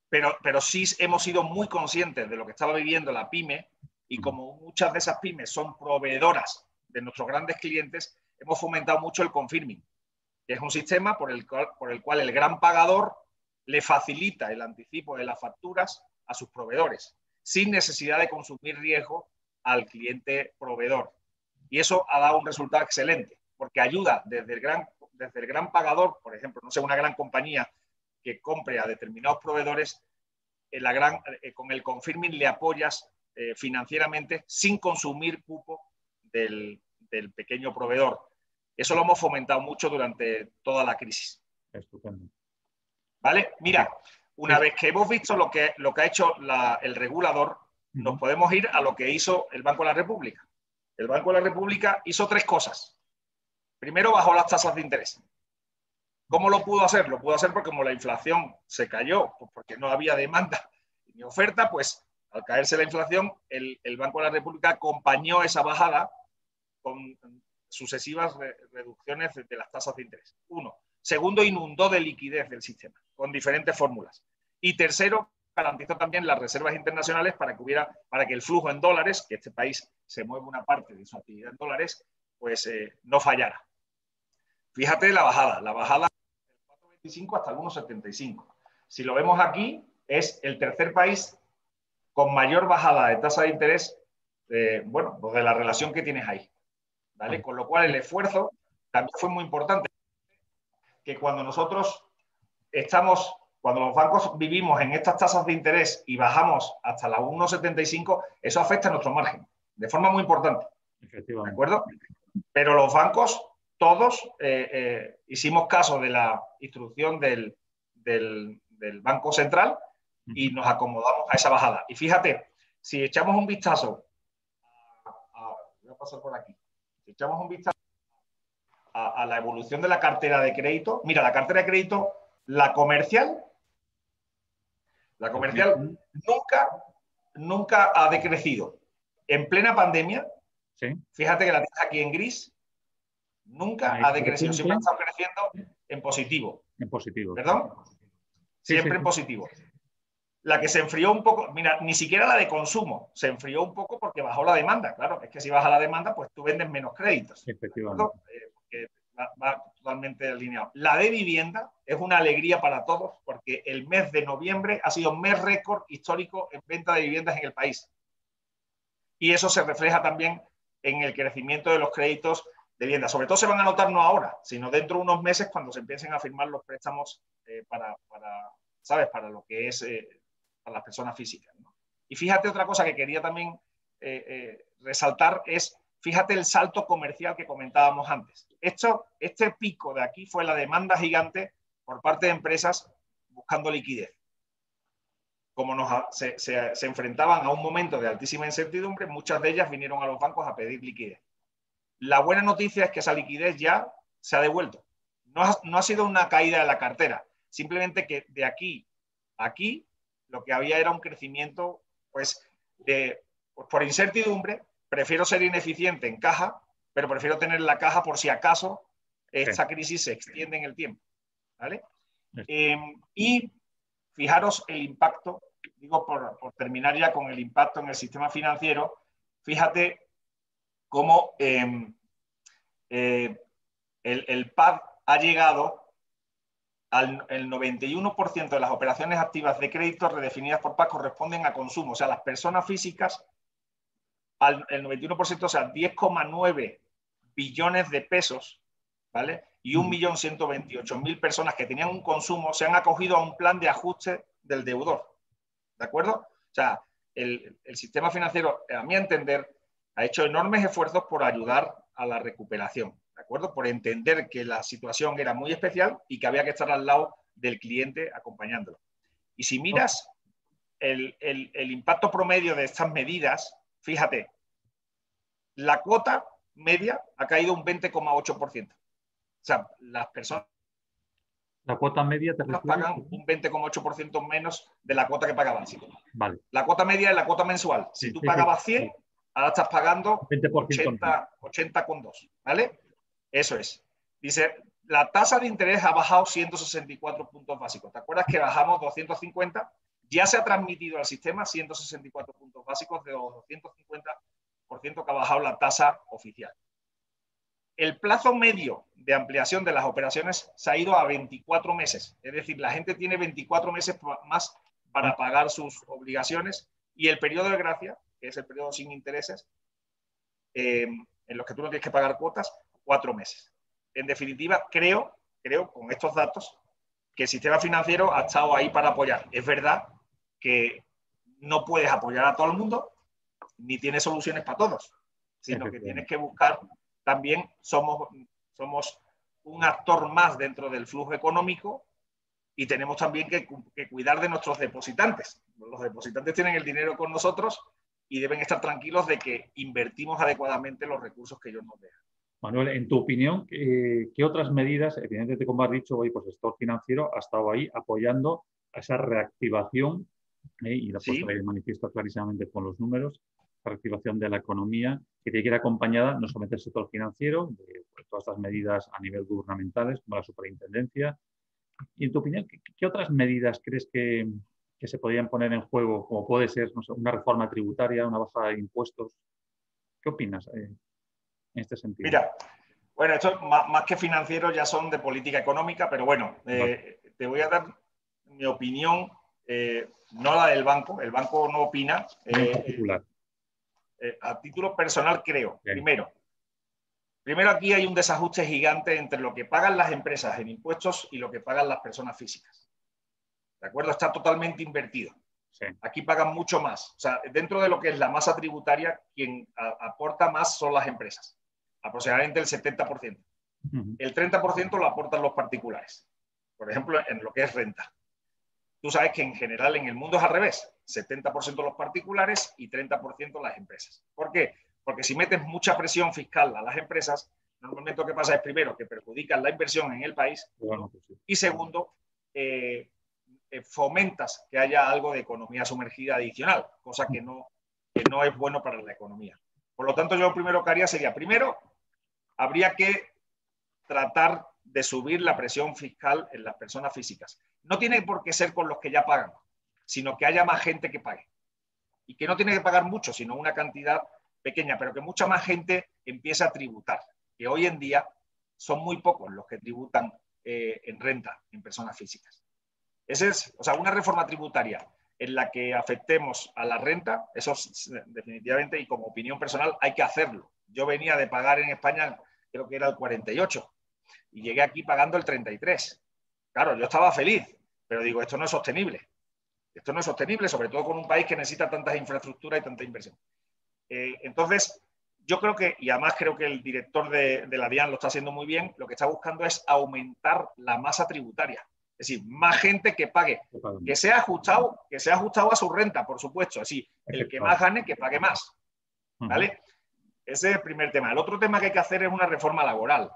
[SPEAKER 2] pero, pero sí hemos sido muy conscientes de lo que estaba viviendo la pyme y como muchas de esas pymes son proveedoras de nuestros grandes clientes, hemos fomentado mucho el confirming, que es un sistema por el, por el cual el gran pagador le facilita el anticipo de las facturas a sus proveedores, sin necesidad de consumir riesgo al cliente proveedor. Y eso ha dado un resultado excelente, porque ayuda desde el gran, desde el gran pagador, por ejemplo, no sé, una gran compañía que compre a determinados proveedores, en la gran, eh, con el confirming le apoyas eh, financieramente sin consumir cupo del, del, pequeño proveedor. Eso lo hemos fomentado mucho durante toda la crisis. Estupendo. ¿Vale? Mira, una vez que hemos visto lo que, lo que ha hecho el regulador, nos podemos ir a lo que hizo el Banco de la República. El Banco de la República hizo tres cosas. Primero, bajó las tasas de interés. ¿Cómo lo pudo hacer? Lo pudo hacer porque como la inflación se cayó, pues porque no había demanda ni oferta, pues al caerse la inflación, el, Banco de la República acompañó esa bajada con sucesivas reducciones de, las tasas de interés. Uno. Segundo, inundó de liquidez del sistema con diferentes fórmulas. Y tercero, garantizó también las reservas internacionales para que hubiera, para que el flujo en dólares, que este país se mueve una parte de su actividad en dólares, pues eh, no fallara. Fíjate la bajada, la bajada del 4,25 hasta el 1,75. Si lo vemos aquí, es el tercer país con mayor bajada de tasa de interés, eh, bueno, pues de la relación que tienes ahí. ¿vale? Con lo cual el esfuerzo también fue muy importante. Que cuando nosotros estamos cuando los bancos vivimos en estas tasas de interés y bajamos hasta la 1,75, eso afecta a nuestro margen de forma muy importante. ¿De acuerdo? Pero los bancos, todos, eh, eh, hicimos caso de la instrucción del, Banco Central y nos acomodamos a esa bajada. Y fíjate, si echamos un vistazo, voy a pasar por aquí, si echamos un vistazo a, la evolución de la cartera de crédito, mira, la cartera de crédito, la comercial, la comercial nunca, nunca ha decrecido. En plena pandemia, fíjate que la tienes aquí en gris, nunca ha decrecido, siempre ha estado creciendo en positivo.
[SPEAKER 3] En positivo.
[SPEAKER 2] ¿Perdón? Siempre en positivo. La que se enfrió un poco, mira, ni siquiera la de consumo, se enfrió un poco porque bajó la demanda. Claro, es que si baja la demanda, pues tú vendes menos créditos.
[SPEAKER 3] Efectivamente.
[SPEAKER 2] Eh, va, totalmente alineado. La de vivienda es una alegría para todos porque el mes de noviembre ha sido mes récord histórico en venta de viviendas en el país. Y eso se refleja también en el crecimiento de los créditos de vivienda. Sobre todo se van a notar no ahora, sino dentro de unos meses cuando se empiecen a firmar los préstamos eh, para, para, ¿sabes? Para lo que es eh, las personas físicas. Y fíjate otra cosa que quería también eh, resaltar es, fíjate el salto comercial que comentábamos antes. Esto, este pico de aquí fue la demanda gigante por parte de empresas buscando liquidez. Como nos, se, se enfrentaban a un momento de altísima incertidumbre, muchas de ellas vinieron a los bancos a pedir liquidez. La buena noticia es que esa liquidez ya se ha devuelto. No ha, sido una caída de la cartera, simplemente que de aquí a aquí lo que había era un crecimiento, pues, de, por incertidumbre, prefiero ser ineficiente en caja, pero prefiero tener la caja por si acaso esta crisis se extiende en el tiempo. ¿vale? Em, y fijaros el impacto, digo por, por, terminar ya con el impacto en el sistema financiero, fíjate cómo em, eh, el, el, PAD ha llegado al el 91% de las operaciones activas de crédito redefinidas por PAD corresponden a consumo. O sea, las personas físicas, al, el 91%, o sea, 10,9 billones de pesos, ¿vale? Y 1.128.000 personas que tenían un consumo se han acogido a un plan de ajuste del deudor. ¿De acuerdo? O sea, el, el sistema financiero, a mi entender, ha hecho enormes esfuerzos por ayudar a la recuperación, ¿de acuerdo? Por entender que la situación era muy especial y que había que estar al lado del cliente acompañándolo. Y si miras el, impacto promedio de estas medidas, fíjate, la cuota media ha caído un 20,8%. O sea, las personas
[SPEAKER 3] la cuota media te
[SPEAKER 2] pagan un 20,8% menos de la cuota que pagaban.
[SPEAKER 3] Vale.
[SPEAKER 2] La cuota media es la cuota mensual. Si tú pagabas 100, Ahora estás pagando 80, 80 con 2, ¿vale? Eso es. Dice, la tasa de interés ha bajado 164 puntos básicos. ¿Te acuerdas que bajamos 250? Ya se ha transmitido al sistema 164 puntos básicos de los 250% que ha bajado la tasa oficial. El plazo medio de ampliación de las operaciones se ha ido a 24 meses. Es decir, la gente tiene 24 meses más para pagar sus obligaciones y el periodo de gracia que es el periodo sin intereses, eh, en los que tú no tienes que pagar cuotas, cuatro meses. En definitiva, creo, creo con estos datos que el sistema financiero ha estado ahí para apoyar. Es verdad que no puedes apoyar a todo el mundo, ni tienes soluciones para todos, sino que tienes que buscar, también somos, somos un actor más dentro del flujo económico y tenemos también que, que, cuidar de nuestros depositantes. Los depositantes tienen el dinero con nosotros y deben estar tranquilos de que invertimos adecuadamente los recursos que ellos nos dejan.
[SPEAKER 3] Manuel, en tu opinión, ¿qué, otras medidas, evidentemente, como has dicho hoy, pues el sector financiero ha estado ahí apoyando a esa reactivación, eh, y lo sí. puesto manifiesto clarísimamente con los números, la reactivación de la economía, que tiene que ir acompañada no solamente del sector financiero, de pues, todas estas medidas a nivel gubernamentales, como la superintendencia. Y en tu opinión, qué otras medidas crees que, que se podrían poner en juego, como puede ser una reforma tributaria, una bajada de impuestos. ¿Qué opinas eh, en este sentido?
[SPEAKER 2] Mira, bueno, esto más, que financiero ya son de política económica, pero bueno, eh, te voy a dar mi opinión, eh, no la del banco, el banco no opina. a título personal creo, primero, Primero aquí hay un desajuste gigante entre lo que pagan las empresas en impuestos y lo que pagan las personas físicas. ¿De acuerdo? Está totalmente invertido. Aquí pagan mucho más. O sea, dentro de lo que es la masa tributaria, quien aporta más son las empresas, aproximadamente el 70%. El 30% lo aportan los particulares, por ejemplo, en lo que es renta. Tú sabes que en general en el mundo es al revés, 70% los particulares y 30% las empresas. ¿Por qué? Porque si metes mucha presión fiscal a las empresas, normalmente lo que pasa es primero que perjudican la inversión en el país pues y segundo, eh, eh, fomentas que haya algo de economía sumergida adicional, cosa que no, que no es bueno para la economía. Por lo tanto, yo lo primero que haría sería, primero, habría que tratar de subir la presión fiscal en las personas físicas. No tiene por qué ser con los que ya pagan, sino que haya más gente que pague. Y que no tiene que pagar mucho, sino una cantidad pequeña, pero que mucha más gente empiece a tributar. Que hoy en día son muy pocos los que tributan eh, en renta en personas físicas. Ese es, o sea, una reforma tributaria en la que afectemos a la renta, eso definitivamente y como opinión personal hay que hacerlo. Yo venía de pagar en España, creo que era el 48, y llegué aquí pagando el 33. Claro, yo estaba feliz, pero digo, esto no es sostenible. Esto no es sostenible, sobre todo con un país que necesita tantas infraestructuras y tanta inversión. Eh, entonces, yo creo que, y además creo que el director de, de, la DIAN lo está haciendo muy bien, lo que está buscando es aumentar la masa tributaria. Es decir, más gente que pague, que sea ajustado, que sea ajustado a su renta, por supuesto. Así, el que más gane, que pague más. ¿Vale? Ese es el primer tema. El otro tema que hay que hacer es una reforma laboral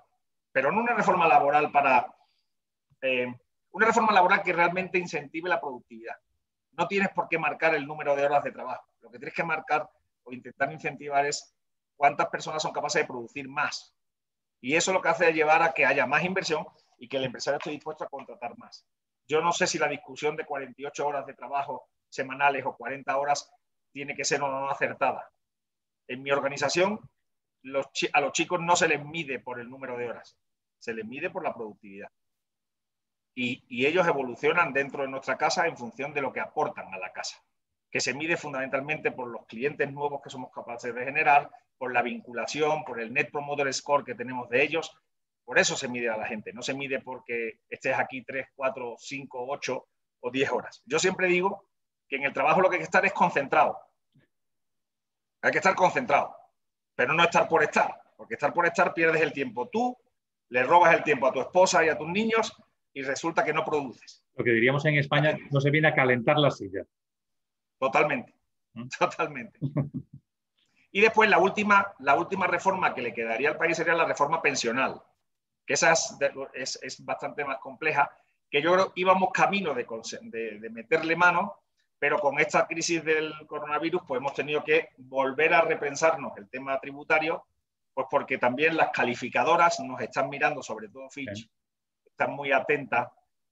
[SPEAKER 2] pero no una reforma laboral para... Eh, una reforma laboral que realmente incentive la productividad. No tienes por qué marcar el número de horas de trabajo. Lo que tienes que marcar o intentar incentivar es cuántas personas son capaces de producir más. Y eso lo que hace es llevar a que haya más inversión y que el empresario esté dispuesto a contratar más. Yo no sé si la discusión de 48 horas de trabajo semanales o 40 horas tiene que ser o no acertada. En mi organización, a los chicos no se les mide por el número de horas, se les mide por la productividad. Y, ellos evolucionan dentro de nuestra casa en función de lo que aportan a la casa, que se mide fundamentalmente por los clientes nuevos que somos capaces de generar, por la vinculación, por el Net Promoter Score que tenemos de ellos. Por eso se mide a la gente, no se mide porque estés aquí 3, 4, 5, 8 o 10 horas. Yo siempre digo que en el trabajo lo que hay que estar es concentrado. Hay que estar concentrado, pero no estar por estar, porque estar por estar pierdes el tiempo tú le robas el tiempo a tu esposa y a tus niños y resulta que no produces.
[SPEAKER 3] Lo que diríamos en España, no se viene a calentar la silla.
[SPEAKER 2] Totalmente, ¿Mm? totalmente. Y después la última, la última reforma que le quedaría al país sería la reforma pensional, que esa es, bastante más compleja, que yo creo íbamos camino de, de, de, meterle mano, pero con esta crisis del coronavirus pues hemos tenido que volver a repensarnos el tema tributario pues porque también las calificadoras nos están mirando, sobre todo Fitch, están muy atentas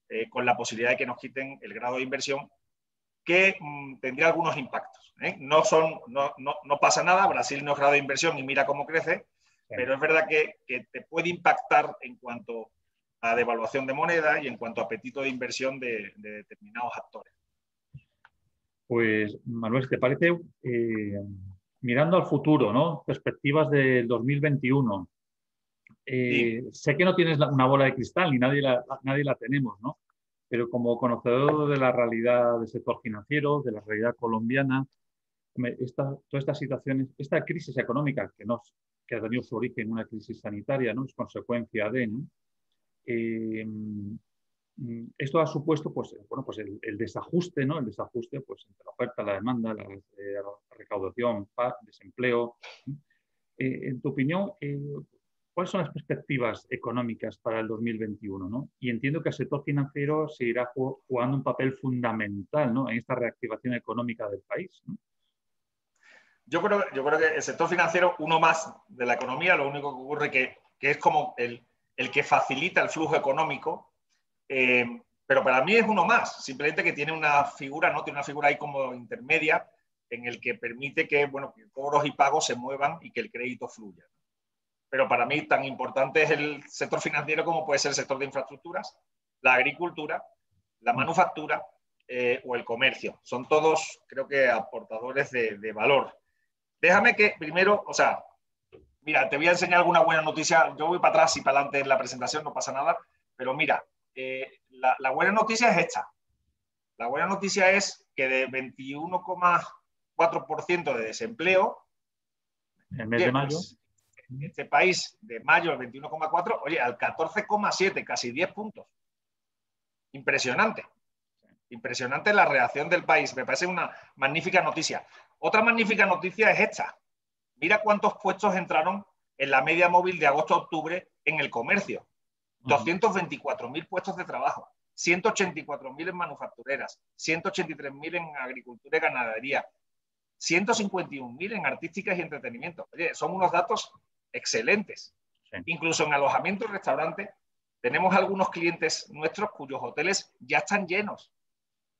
[SPEAKER 2] eh, con la posibilidad de que nos quiten el grado de inversión, que mm, tendría algunos impactos. ¿eh? No, son, no, no, pasa nada, Brasil no es grado de inversión y mira cómo crece, pero es verdad que, que, te puede impactar en cuanto a devaluación de moneda y en cuanto a apetito de inversión de, determinados actores.
[SPEAKER 3] Pues, Manuel, ¿te parece? Eh, mirando al futuro, ¿no? Perspectivas del 2021. Eh, sé que no tienes una bola de cristal, ni nadie la, nadie la tenemos, ¿no? Pero como conocedor de la realidad del sector financiero, de la realidad colombiana, esta, todas estas situaciones, esta crisis económica que, nos, que ha tenido su origen en una crisis sanitaria, ¿no? Es consecuencia de, ¿no? Eh, esto ha supuesto pues, bueno, pues el, desajuste, ¿no? el desajuste pues, entre la oferta, la demanda, la, eh, recaudación, desempleo. Eh, en tu opinión, eh, ¿cuáles son las perspectivas económicas para el 2021? ¿no? Y entiendo que el sector financiero seguirá jugando un papel fundamental ¿no? en esta reactivación económica del país.
[SPEAKER 2] Yo, creo, yo creo que el sector financiero, uno más de la economía, lo único que ocurre que, que es como el, el que facilita el flujo económico eh, pero para mí es uno más, simplemente que tiene una figura, ¿no? Tiene una figura ahí como intermedia en el que permite que, bueno, que cobros y pagos se muevan y que el crédito fluya. Pero para mí tan importante es el sector financiero como puede ser el sector de infraestructuras, la agricultura, la manufactura eh, o el comercio. Son todos, creo que, aportadores de, de valor. Déjame que primero, o sea, mira, te voy a enseñar alguna buena noticia. Yo voy para atrás y para adelante en la presentación, no pasa nada. Pero mira, eh, la, buena noticia es esta. La buena noticia es que de 21,4% de desempleo,
[SPEAKER 3] en mes de mayo,
[SPEAKER 2] pues, en este país de mayo al 21,4, oye, al 14,7, casi 10 puntos. Impresionante. Impresionante la reacción del país. Me parece una magnífica noticia. Otra magnífica noticia es esta. Mira cuántos puestos entraron en la media móvil de agosto a octubre en el comercio. 224.000 puestos de trabajo, 184.000 en manufactureras, 183.000 en agricultura y ganadería, 151.000 en artísticas y entretenimiento. Oye, son unos datos excelentes. Incluso en alojamiento y restaurante tenemos algunos clientes nuestros cuyos hoteles ya están llenos.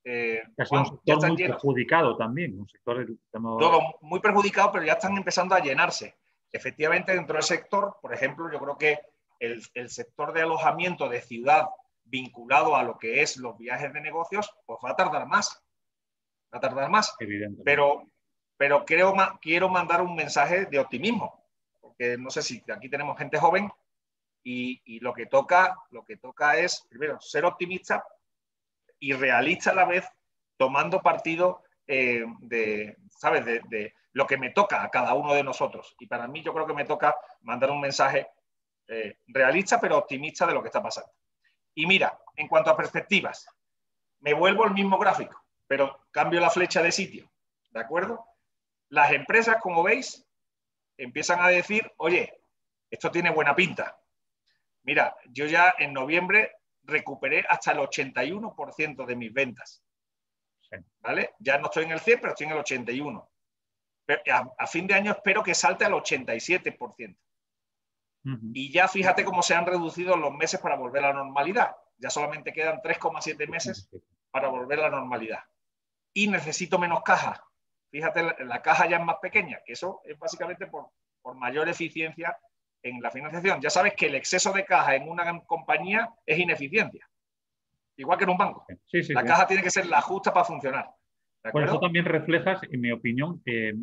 [SPEAKER 3] Eh, un sector muy perjudicado también, un sector
[SPEAKER 2] Todo muy perjudicado, pero ya están empezando a llenarse. Efectivamente, dentro del sector, por ejemplo, yo creo que el, sector de alojamiento de ciudad vinculado a lo que es los viajes de negocios, pues va a tardar más. Va a tardar más. Pero, pero creo, quiero mandar un mensaje de optimismo, porque no sé si aquí tenemos gente joven y, lo, que toca, lo que toca es, primero, ser optimista y realista a la vez, tomando partido eh, de, ¿sabes? De, lo que me toca a cada uno de nosotros. Y para mí yo creo que me toca mandar un mensaje eh, realista pero optimista de lo que está pasando. Y mira, en cuanto a perspectivas, me vuelvo el mismo gráfico, pero cambio la flecha de sitio. ¿De acuerdo? Las empresas, como veis, empiezan a decir, oye, esto tiene buena pinta. Mira, yo ya en noviembre recuperé hasta el 81% de mis ventas. ¿Vale? Ya no estoy en el 100, pero estoy en el 81. a, fin de año espero que salte al 87%. Y ya fíjate cómo se han reducido los meses para volver a la normalidad. Ya solamente quedan 3,7 meses para volver a la normalidad. Y necesito menos caja. Fíjate, la, caja ya es más pequeña, que eso es básicamente por, por mayor eficiencia en la financiación. Ya sabes que el exceso de caja en una compañía es ineficiencia. Igual que en un banco. la caja tiene que ser la justa para funcionar.
[SPEAKER 3] Por eso también reflejas, en mi opinión,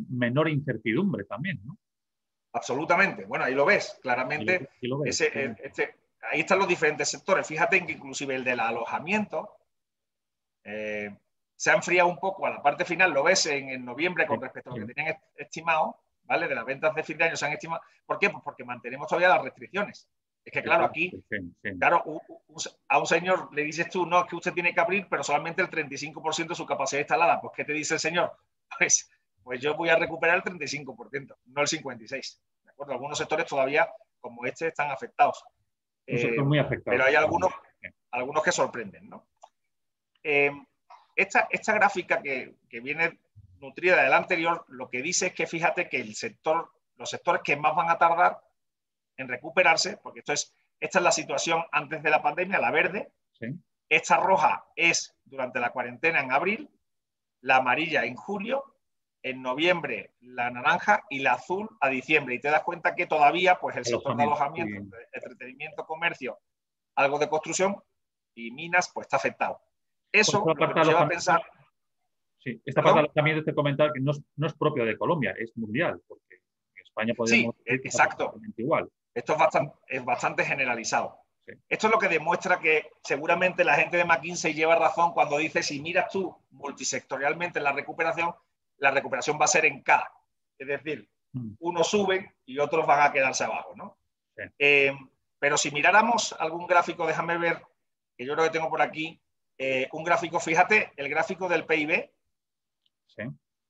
[SPEAKER 3] menor incertidumbre también, ¿no?
[SPEAKER 2] Absolutamente. Bueno, ahí lo ves, claramente. Eh, este, ahí están los diferentes sectores. Fíjate que inclusive el del alojamiento eh, se ha enfriado un poco a la parte final, lo ves en, noviembre con respecto a lo que tenían estimado, ¿vale? De las ventas de fin de año se han estimado. ¿Por qué? Pues porque mantenemos todavía las restricciones. Es que, claro, aquí, claro, a un señor le dices tú, no, es que usted tiene que abrir, pero solamente el 35% de su capacidad instalada. Pues, ¿qué te dice el señor? Pues, pues yo voy a recuperar el 35%, no el 56%. ¿De acuerdo? Algunos sectores todavía, como este, están afectados.
[SPEAKER 3] Eh, muy afectado.
[SPEAKER 2] Pero hay algunos, algunos que sorprenden, ¿no? Eh, esta, esta, gráfica que, que, viene nutrida del anterior, lo que dice es que fíjate que el sector, los sectores que más van a tardar en recuperarse, porque esto es, esta es la situación antes de la pandemia, la verde, esta roja es durante la cuarentena en abril, la amarilla en julio, en noviembre la naranja y la azul a diciembre. Y te das cuenta que todavía pues, el sector de alojamiento, entretenimiento, comercio, algo de construcción y minas, pues está afectado. Eso lo que nos lleva a pensar
[SPEAKER 3] Sí, esta parte también de este comentario que no es, propio de Colombia, es mundial, porque en España podemos
[SPEAKER 2] sí, exacto. igual. Esto es bastante, es bastante generalizado. Esto es lo que demuestra que seguramente la gente de McKinsey lleva razón cuando dice si miras tú multisectorialmente la recuperación, la recuperación va a ser en K. Es decir, mm. unos suben y otros van a quedarse abajo. ¿no? Eh, pero si miráramos algún gráfico, déjame ver, que yo creo que tengo por aquí, eh, un gráfico, fíjate, el gráfico del PIB,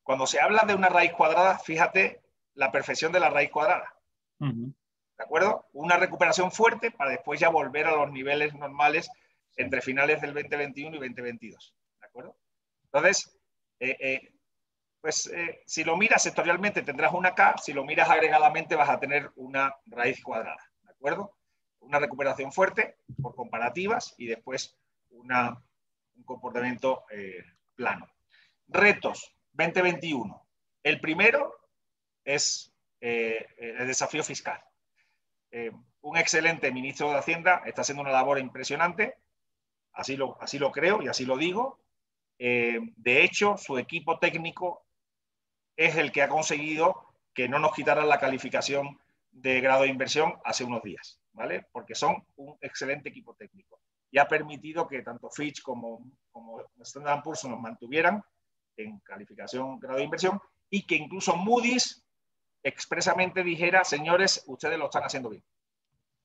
[SPEAKER 2] cuando se habla de una raíz cuadrada, fíjate la perfección de la raíz cuadrada. ¿De acuerdo? Una recuperación fuerte para después ya volver a los niveles normales entre finales del 2021 y 2022. ¿De acuerdo? Entonces, eh, pues eh, si lo miras sectorialmente tendrás una K, si lo miras agregadamente vas a tener una raíz cuadrada. ¿De acuerdo? Una recuperación fuerte por comparativas y después una, un comportamiento plano. Retos 2021. El primero es eh, el desafío fiscal. Eh, un excelente ministro de Hacienda está haciendo una labor impresionante, así lo, así lo creo y así lo digo. Eh, de hecho, su equipo técnico es el que ha conseguido que no nos quitaran la calificación de grado de inversión hace unos días, ¿vale? Porque son un excelente equipo técnico y ha permitido que tanto Fitch como, como Standard Poor's nos mantuvieran en calificación grado de inversión y que incluso Moody's expresamente dijera, señores, ustedes lo están haciendo bien.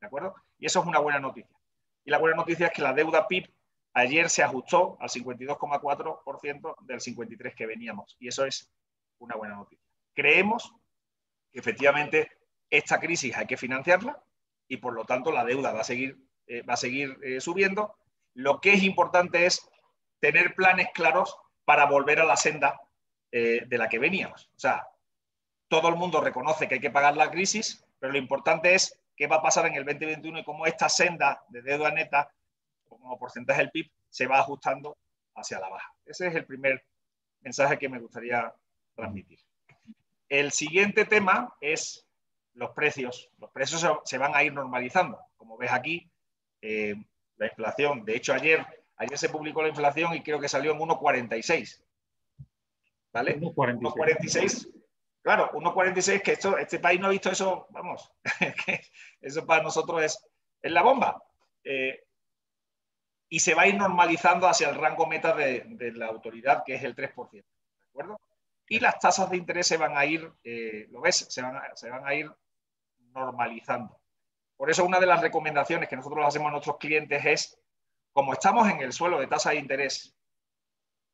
[SPEAKER 2] ¿De acuerdo? Y eso es una buena noticia. Y la buena noticia es que la deuda PIB ayer se ajustó al 52,4% del 53% que veníamos. Y eso es una buena noticia. Creemos que efectivamente esta crisis hay que financiarla y por lo tanto la deuda va a seguir, eh, va a seguir eh, subiendo. Lo que es importante es tener planes claros para volver a la senda eh, de la que veníamos. O sea, todo el mundo reconoce que hay que pagar la crisis, pero lo importante es qué va a pasar en el 2021 y cómo esta senda de deuda neta, como porcentaje del PIB, se va ajustando hacia la baja. Ese es el primer mensaje que me gustaría transmitir. El siguiente tema es los precios. Los precios se, van a ir normalizando. Como ves aquí, eh, la inflación, de hecho ayer, ayer se publicó la inflación y creo que salió en 1,46. ¿Vale? 1,46. Claro, 1,46 que esto, este país no ha visto eso, vamos, eso para nosotros es, es la bomba. Eh, y se va a ir normalizando hacia el rango meta de, de la autoridad, que es el 3%. ¿De acuerdo? Y las tasas de interés se van a ir, eh, ¿lo ves? Se van a, se van a ir normalizando. Por eso una de las recomendaciones que nosotros hacemos a nuestros clientes es, como estamos en el suelo de tasa de interés,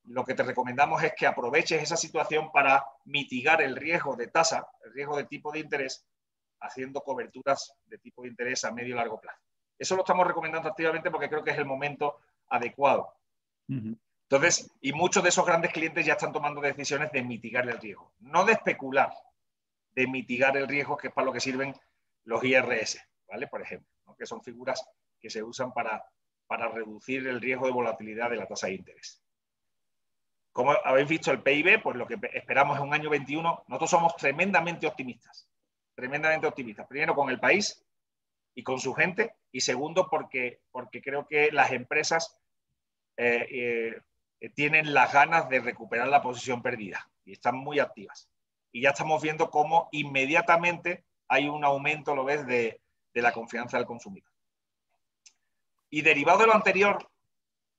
[SPEAKER 2] lo que te recomendamos es que aproveches esa situación para mitigar el riesgo de tasa, el riesgo de tipo de interés, haciendo coberturas de tipo de interés a medio y largo plazo. Eso lo estamos recomendando activamente porque creo que es el momento adecuado. Entonces, y muchos de esos grandes clientes ya están tomando decisiones de mitigar el riesgo, no de especular, de mitigar el riesgo, que es para lo que sirven los IRS, ¿vale? Por ejemplo, que son figuras que se usan para, para reducir el riesgo de volatilidad de la tasa de interés. Como habéis visto el PIB, pues lo que esperamos es un año 21. Nosotros somos tremendamente optimistas, tremendamente optimistas. Primero con el país y con su gente, y segundo porque, porque creo que las empresas eh, eh, tienen las ganas de recuperar la posición perdida y están muy activas. Y ya estamos viendo cómo inmediatamente hay un aumento, lo ves, de, la confianza del consumidor. Y derivado de lo anterior,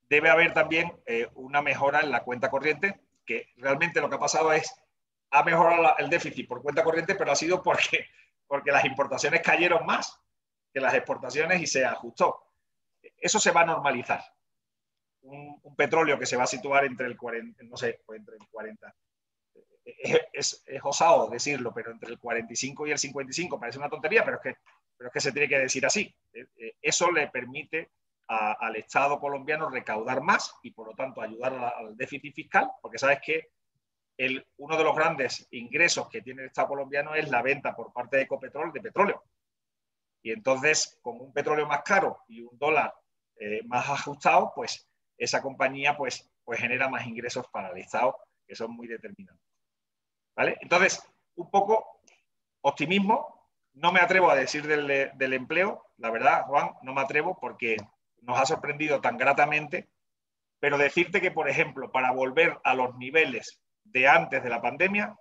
[SPEAKER 2] debe haber también eh, una mejora en la cuenta corriente, que realmente lo que ha pasado es, ha mejorado el déficit por cuenta corriente, pero ha sido porque, porque las importaciones cayeron más que las exportaciones y se ajustó. Eso se va a normalizar un, petróleo que se va a situar entre el 40, no sé, entre el 40. Es, es, osado decirlo, pero entre el 45 y el 55 parece una tontería, pero es que, pero es que se tiene que decir así. Eh, eh, eso le permite al Estado colombiano recaudar más y por lo tanto ayudar al déficit fiscal, porque sabes que el, uno de los grandes ingresos que tiene el Estado colombiano es la venta por parte de Ecopetrol de petróleo. Y entonces, con un petróleo más caro y un dólar eh, más ajustado, pues esa compañía pues, pues genera más ingresos para el Estado, que son muy determinantes. ¿Vale? Entonces, un poco optimismo, no me atrevo a decir del, del empleo, la verdad, Juan, no me atrevo porque nos ha sorprendido tan gratamente, pero decirte que, por ejemplo, para volver a los niveles de antes de la pandemia,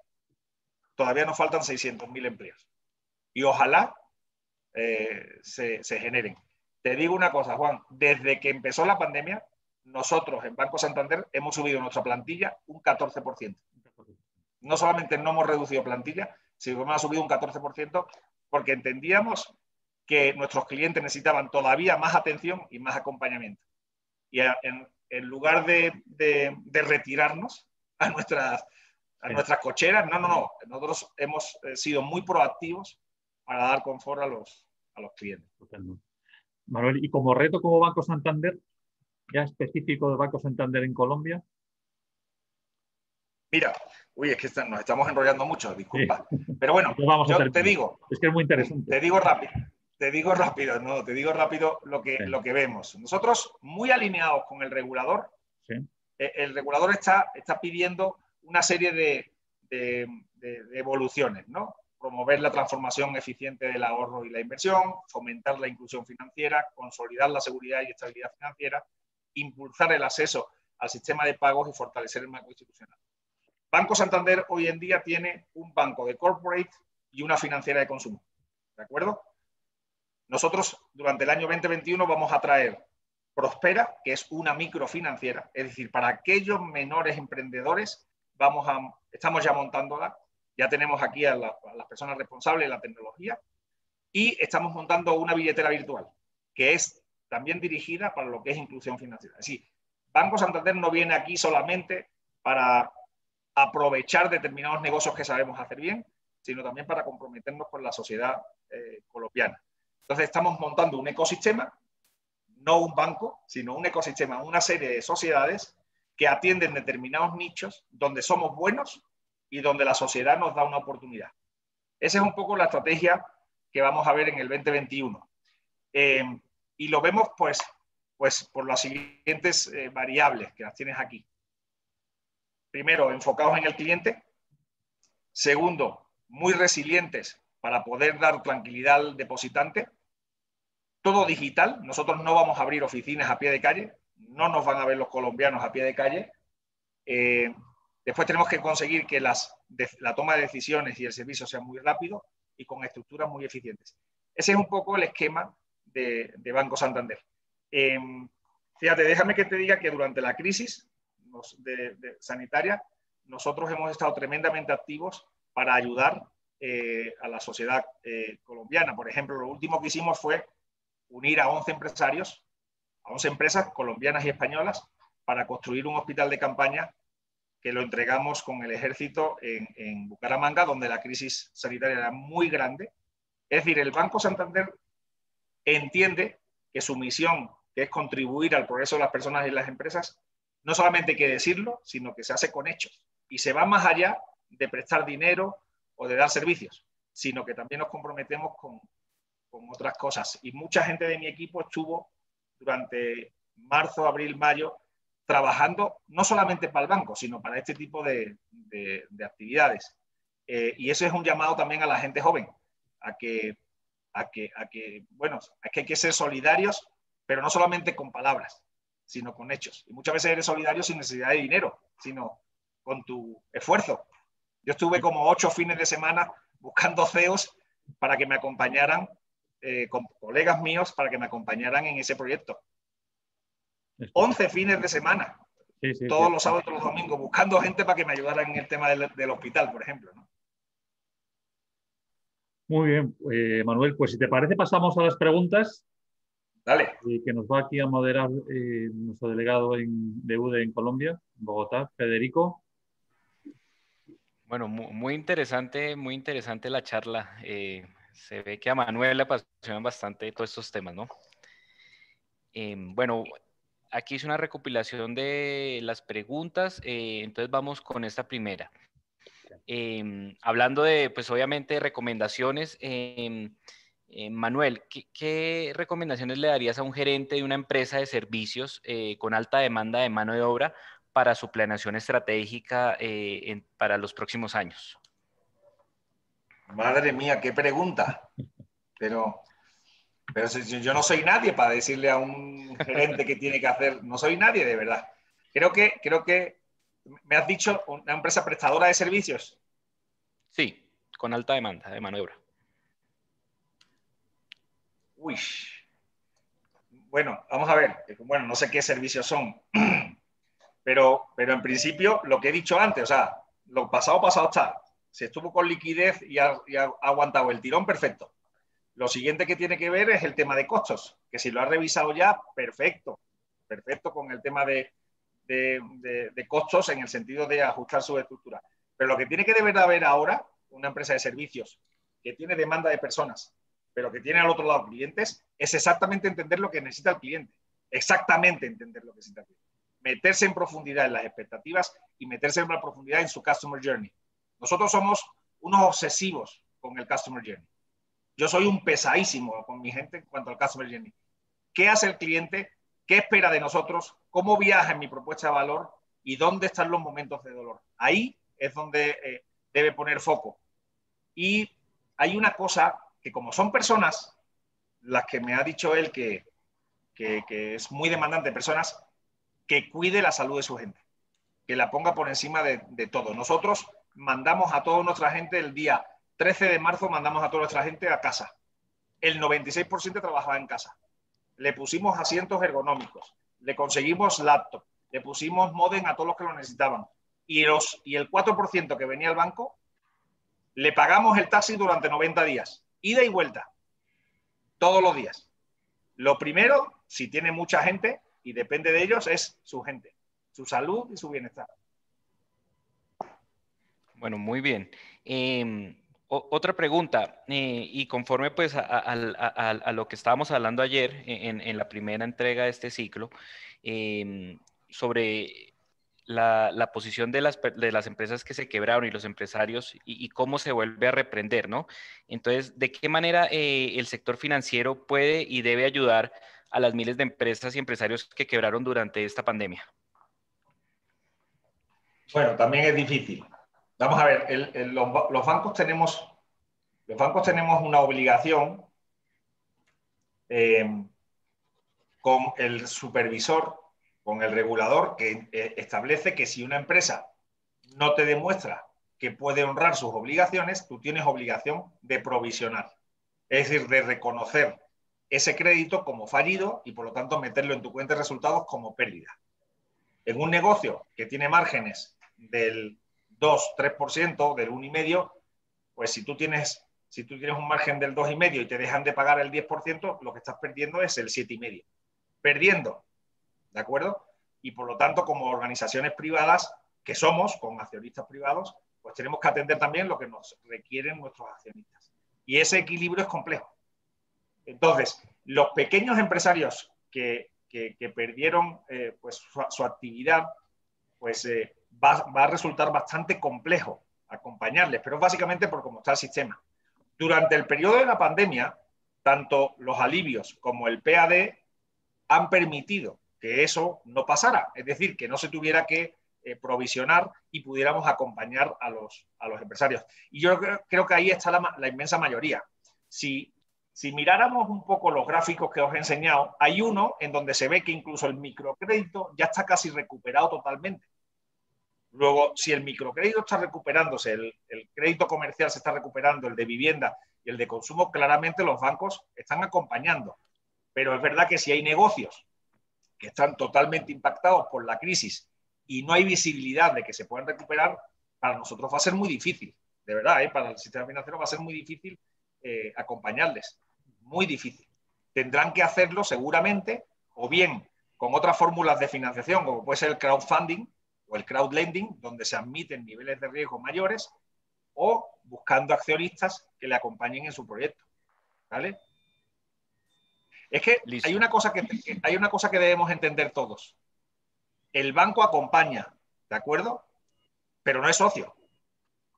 [SPEAKER 2] todavía nos faltan 600.000 empleos. Y ojalá eh, se, se, generen. Te digo una cosa, Juan, desde que empezó la pandemia, nosotros en Banco Santander hemos subido nuestra plantilla un 14%. No solamente no hemos reducido plantilla, sino que hemos subido un 14% porque entendíamos que nuestros clientes necesitaban todavía más atención y más acompañamiento. Y en, lugar de, retirarnos a nuestras, a nuestras cocheras, no, no, no. Nosotros hemos eh, sido muy proactivos para dar confort a los, a los clientes.
[SPEAKER 3] Manuel, y como reto como Banco Santander, ya específico del Banco Santander en Colombia?
[SPEAKER 2] Mira, uy, es que nos estamos enrollando mucho, disculpa. Pero bueno, yo te digo.
[SPEAKER 3] Es que es muy interesante.
[SPEAKER 2] Te digo rápido, te digo rápido, no, te digo rápido lo que, lo que vemos. Nosotros, muy alineados con el regulador, eh, el regulador está, está pidiendo una serie de, de, de evoluciones, ¿no? promover la transformación eficiente del ahorro y la inversión, fomentar la inclusión financiera, consolidar la seguridad y estabilidad financiera, impulsar el acceso al sistema de pagos y fortalecer el marco institucional. Banco Santander hoy en día tiene un banco de corporate y una financiera de consumo. ¿De acuerdo? Nosotros durante el año 2021 vamos a traer Prospera, que es una microfinanciera, es decir, para aquellos menores emprendedores, vamos a, estamos ya montándola, ya tenemos aquí a, a las personas responsables de la tecnología y estamos montando una billetera virtual, que es también dirigida para lo que es inclusión financiera. Es decir, Banco Santander no viene aquí solamente para aprovechar determinados negocios que sabemos hacer bien, sino también para comprometernos con la sociedad eh, colombiana. Entonces estamos montando un ecosistema, no un banco, sino un ecosistema, una serie de sociedades que atienden determinados nichos donde somos buenos y donde la sociedad nos da una oportunidad. Esa es un poco la estrategia que vamos a ver en el 2021. Eh, y lo vemos pues, pues por las siguientes eh, variables que las tienes aquí. Primero, enfocados en el cliente. Segundo, muy resilientes para poder dar tranquilidad al depositante. Todo digital. Nosotros no vamos a abrir oficinas a pie de calle. No nos van a ver los colombianos a pie de calle. Eh, después tenemos que conseguir que las, la toma de decisiones y el servicio sean muy rápido y con estructuras muy eficientes. Ese es un poco el esquema de, Banco Santander. Em, fíjate, déjame que te diga que durante la crisis sanitaria nosotros hemos estado tremendamente activos para ayudar eh, a la sociedad eh, colombiana. Por ejemplo, lo último que hicimos fue unir a 11 empresarios, a 11 empresas colombianas y españolas, para construir un hospital de campaña que lo entregamos con el ejército en, Bucaramanga, donde la crisis sanitaria era muy grande. Es decir, el Banco Santander entiende que su misión, que es contribuir al progreso de las personas y las empresas, no solamente hay que decirlo, sino que se hace con hechos. Y se va más allá de prestar dinero o de dar servicios, sino que también nos comprometemos con, con otras cosas. Y mucha gente de mi equipo estuvo durante marzo, abril, mayo trabajando no solamente para el banco, sino para este tipo de, actividades. Eh, y eso es un llamado también a la gente joven, a que, a que, a que, bueno, que hay que ser solidarios, pero no solamente con palabras, sino con hechos. Y muchas veces eres solidario sin necesidad de dinero, sino con tu esfuerzo. Yo estuve como ocho fines de semana buscando CEOs para que me acompañaran, eh, con colegas míos, para que me acompañaran en ese proyecto. 11 fines de semana, todos los sábados y los domingos, buscando gente para que me ayudara en el tema del, hospital, por ejemplo.
[SPEAKER 3] Muy bien, eh, Manuel, pues si te parece pasamos a las preguntas.
[SPEAKER 2] Dale.
[SPEAKER 3] Y que nos va aquí a moderar eh, nuestro delegado en, de UDE en Colombia, en Bogotá, Federico.
[SPEAKER 1] Bueno, muy, interesante, muy interesante la charla. Eh, se ve que a Manuel le apasionan bastante todos estos temas, ¿no? bueno, aquí hice una recopilación de las preguntas, eh, entonces vamos con esta primera. Em, hablando de, pues obviamente, recomendaciones, em, eh, Manuel, ¿qué, recomendaciones le darías a un gerente de una empresa de servicios eh, con alta demanda de mano de obra para su planeación estratégica para los próximos años?
[SPEAKER 2] Madre mía, qué pregunta. Pero pero yo no soy nadie para decirle a un gerente que tiene que hacer, no soy nadie de verdad. Creo que, creo que me has dicho una empresa prestadora de servicios.
[SPEAKER 1] Sí, con alta demanda de mano
[SPEAKER 2] Uy. Bueno, vamos a ver. Bueno, no sé qué servicios son. Pero, pero en principio, lo que he dicho antes, o sea, lo pasado, pasado está. Si estuvo con liquidez y ha aguantado el tirón, perfecto. Lo siguiente que tiene que ver es el tema de costos, que si lo ha revisado ya, perfecto, perfecto con el tema de, costos en el sentido de ajustar su estructura. Pero lo que tiene que deber haber ahora, una empresa de servicios que tiene demanda de personas, pero que tiene al otro lado clientes, es exactamente entender lo que necesita el cliente. Exactamente entender lo que necesita el cliente. Meterse en profundidad en las expectativas y meterse en la profundidad en su customer journey. Nosotros somos unos obsesivos con el customer journey. Yo soy un pesadísimo con mi gente en cuanto al Customer Journey. ¿Qué hace el cliente? ¿Qué espera de nosotros? ¿Cómo viaja en mi propuesta de valor? ¿Y dónde están los momentos de dolor? Ahí es donde eh, debe poner foco. Y hay una cosa que como son personas, las que me ha dicho él que, que, es muy demandante, personas que cuide la salud de su gente, que la ponga por encima de, de todo. Nosotros mandamos a toda nuestra gente el día 13 de marzo mandamos a toda nuestra gente a casa. El 96% trabajaba en casa. Le pusimos asientos ergonómicos, le conseguimos laptop, le pusimos modem a todos los que lo necesitaban. Y, los, y el 4% que venía al banco, le pagamos el taxi durante 90 días, ida y vuelta, todos los días. Lo primero, si tiene mucha gente, y depende de ellos, es su gente, su salud y su bienestar.
[SPEAKER 1] Bueno, muy bien. Otra pregunta, eh, y conforme pues a, lo que estábamos hablando ayer en, la primera entrega de este ciclo, em, sobre la, posición de las, de las, empresas que se quebraron y los empresarios y, cómo se vuelve a reprender, ¿no? Entonces, ¿de qué manera eh, el sector financiero puede y debe ayudar a las miles de empresas y empresarios que quebraron durante esta pandemia?
[SPEAKER 2] Bueno, también es difícil. Vamos a ver, los, bancos tenemos, los bancos tenemos una obligación eh, con el supervisor, con el regulador, que eh, establece que si una empresa no te demuestra que puede honrar sus obligaciones, tú tienes obligación de provisionar, es decir, de reconocer ese crédito como fallido y por lo tanto meterlo en tu cuenta de resultados como pérdida. En un negocio que tiene márgenes del 2, 3%, del 1,5%, pues si tú tienes si tú tienes un margen del 2,5 y te dejan de pagar el 10%, lo que estás perdiendo es el 7,5. Perdiendo, ¿de acuerdo? Y por lo tanto, como organizaciones privadas que somos, con accionistas privados, pues tenemos que atender también lo que nos requieren nuestros accionistas. Y ese equilibrio es complejo. Entonces, los pequeños empresarios que, perdieron eh, pues, su, actividad, pues eh, va, a resultar bastante complejo acompañarles, pero básicamente por cómo está el sistema. Durante el periodo de la pandemia, tanto los alivios como el PAD han permitido que eso no pasara, es decir, que no se tuviera que eh, provisionar y pudiéramos acompañar a los, a los empresarios. Y yo creo, que ahí está la, inmensa mayoría. Si, si miráramos un poco los gráficos que os he enseñado, hay uno en donde se ve que incluso el microcrédito ya está casi recuperado totalmente. Luego, si el microcrédito está recuperándose, el, crédito comercial se está recuperando, el de vivienda y el de consumo, claramente los bancos están acompañando. Pero es verdad que si hay negocios que están totalmente impactados por la crisis y no hay visibilidad de que se puedan recuperar, para nosotros va a ser muy difícil, de verdad, ¿eh? para el sistema financiero va a ser muy difícil eh, acompañarles, muy difícil. Tendrán que hacerlo seguramente o bien con otras fórmulas de financiación, como puede ser el crowdfunding, o el crowdlending, donde se admiten niveles de riesgo mayores, o buscando accionistas que le acompañen en su proyecto. ¿Vale? Es que hay una, cosa que, hay una cosa que debemos entender todos. El banco acompaña, ¿de acuerdo? Pero no es socio.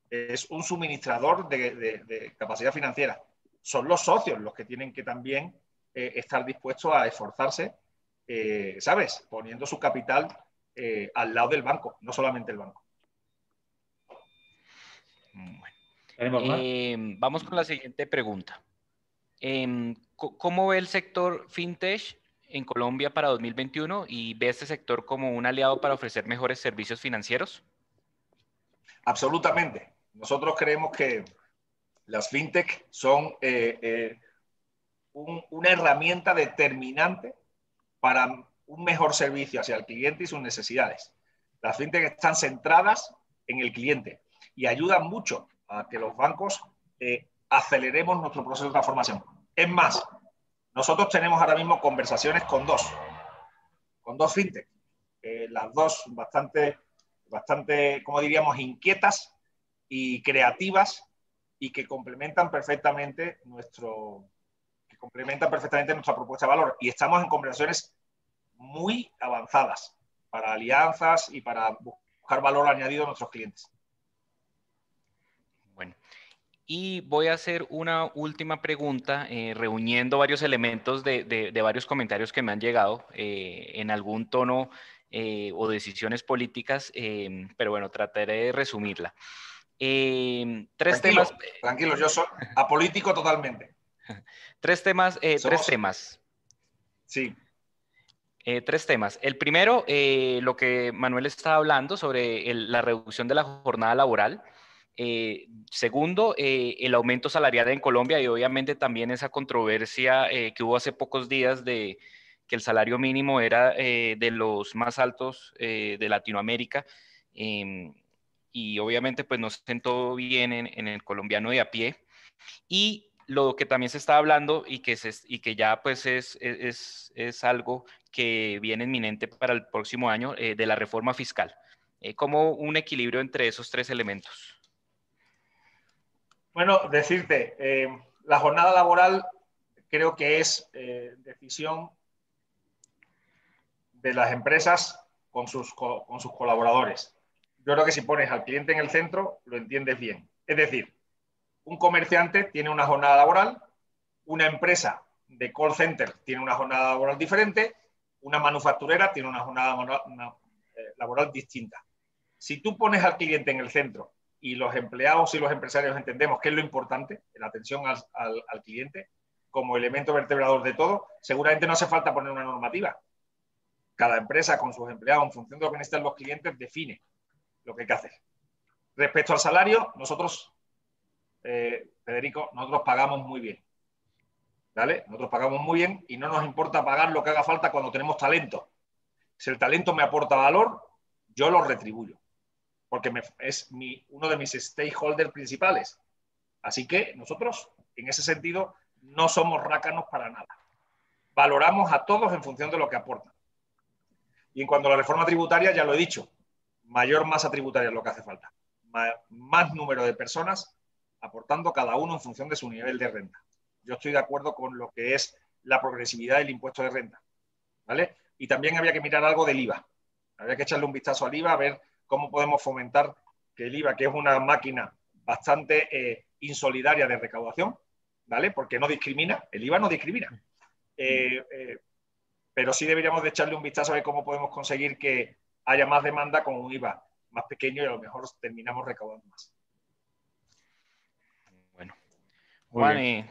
[SPEAKER 2] Es un suministrador de, capacidad financiera. Son los socios los que tienen que también eh, estar dispuestos a esforzarse, eh, ¿sabes? Poniendo su capital eh, al lado del banco, no solamente el banco.
[SPEAKER 1] Eh, vamos con la siguiente pregunta. Em, ¿Cómo ve el sector fintech en Colombia para 2021 y ve este sector como un aliado para ofrecer mejores servicios financieros?
[SPEAKER 2] Absolutamente. Nosotros creemos que las fintech son eh, una herramienta determinante para un mejor servicio hacia el cliente y sus necesidades. Las fintech están centradas en el cliente y ayudan mucho a que los bancos eh, aceleremos nuestro proceso de transformación. Es más, nosotros tenemos ahora mismo conversaciones con dos, con dos fintech, eh, las dos bastante, bastante, como diríamos, inquietas y creativas y que complementan perfectamente nuestro, que complementan perfectamente nuestra propuesta de valor. Y estamos en conversaciones muy avanzadas para alianzas y para buscar valor añadido a nuestros clientes.
[SPEAKER 1] Bueno, y voy a hacer una última pregunta, eh, reuniendo varios elementos de, varios comentarios que me han llegado eh, en algún tono eh, o decisiones políticas, pero bueno, trataré de resumirla.
[SPEAKER 2] tres temas. Tranquilo, yo soy apolítico totalmente.
[SPEAKER 1] tres temas, tres temas.
[SPEAKER 2] Sí.
[SPEAKER 1] Eh, tres temas. El primero, eh, lo que Manuel estaba hablando sobre la reducción de la jornada laboral. Eh, segundo, el aumento salarial en Colombia y obviamente también esa controversia que hubo hace pocos días de que el salario mínimo era de los más altos de Latinoamérica. Em, y obviamente pues no se sentó bien en, en el colombiano de a pie. Y lo que también se está hablando y que, y que ya pues es, es, es, algo que viene inminente para el próximo año eh, de la reforma fiscal. Eh, ¿Cómo un equilibrio entre esos tres elementos?
[SPEAKER 2] Bueno, decirte, eh, la jornada laboral creo que es eh, decisión de las empresas con sus, con sus colaboradores. Yo creo que si pones al cliente en el centro, lo entiendes bien. Es decir, un comerciante tiene una jornada laboral, una empresa de call center tiene una jornada laboral diferente, una manufacturera tiene una jornada eh, laboral distinta. Si tú pones al cliente en el centro y los empleados y los empresarios entendemos qué es lo importante, la atención al, cliente, como elemento vertebrador de todo, seguramente no hace falta poner una normativa. Cada empresa con sus empleados, en función de lo que necesitan los clientes, define lo que hay que hacer. Respecto al salario, nosotros, eh, Federico, nosotros pagamos muy bien. ¿Vale? Nosotros pagamos muy bien y no nos importa pagar lo que haga falta cuando tenemos talento. Si el talento me aporta valor, yo lo retribuyo porque es uno de mis stakeholders principales. Así que nosotros, en ese sentido, no somos rácanos para nada. Valoramos a todos en función de lo que aportan. Y en cuanto a la reforma tributaria, ya lo he dicho, mayor masa tributaria es lo que hace falta. Más número de personas aportando cada uno en función de su nivel de renta. Yo estoy de acuerdo con lo que es la progresividad del impuesto de renta. ¿vale? Y también había que mirar algo del IVA. Había que echarle un vistazo al IVA a ver cómo podemos fomentar que el IVA, que es una máquina bastante eh, insolidaria de recaudación, ¿vale? Porque no discrimina, el IVA no discrimina. Eh, eh, pero sí deberíamos de echarle un vistazo a ver cómo podemos conseguir que haya más demanda con un IVA más pequeño y a lo mejor terminamos recaudando más.
[SPEAKER 3] Bueno, Juan,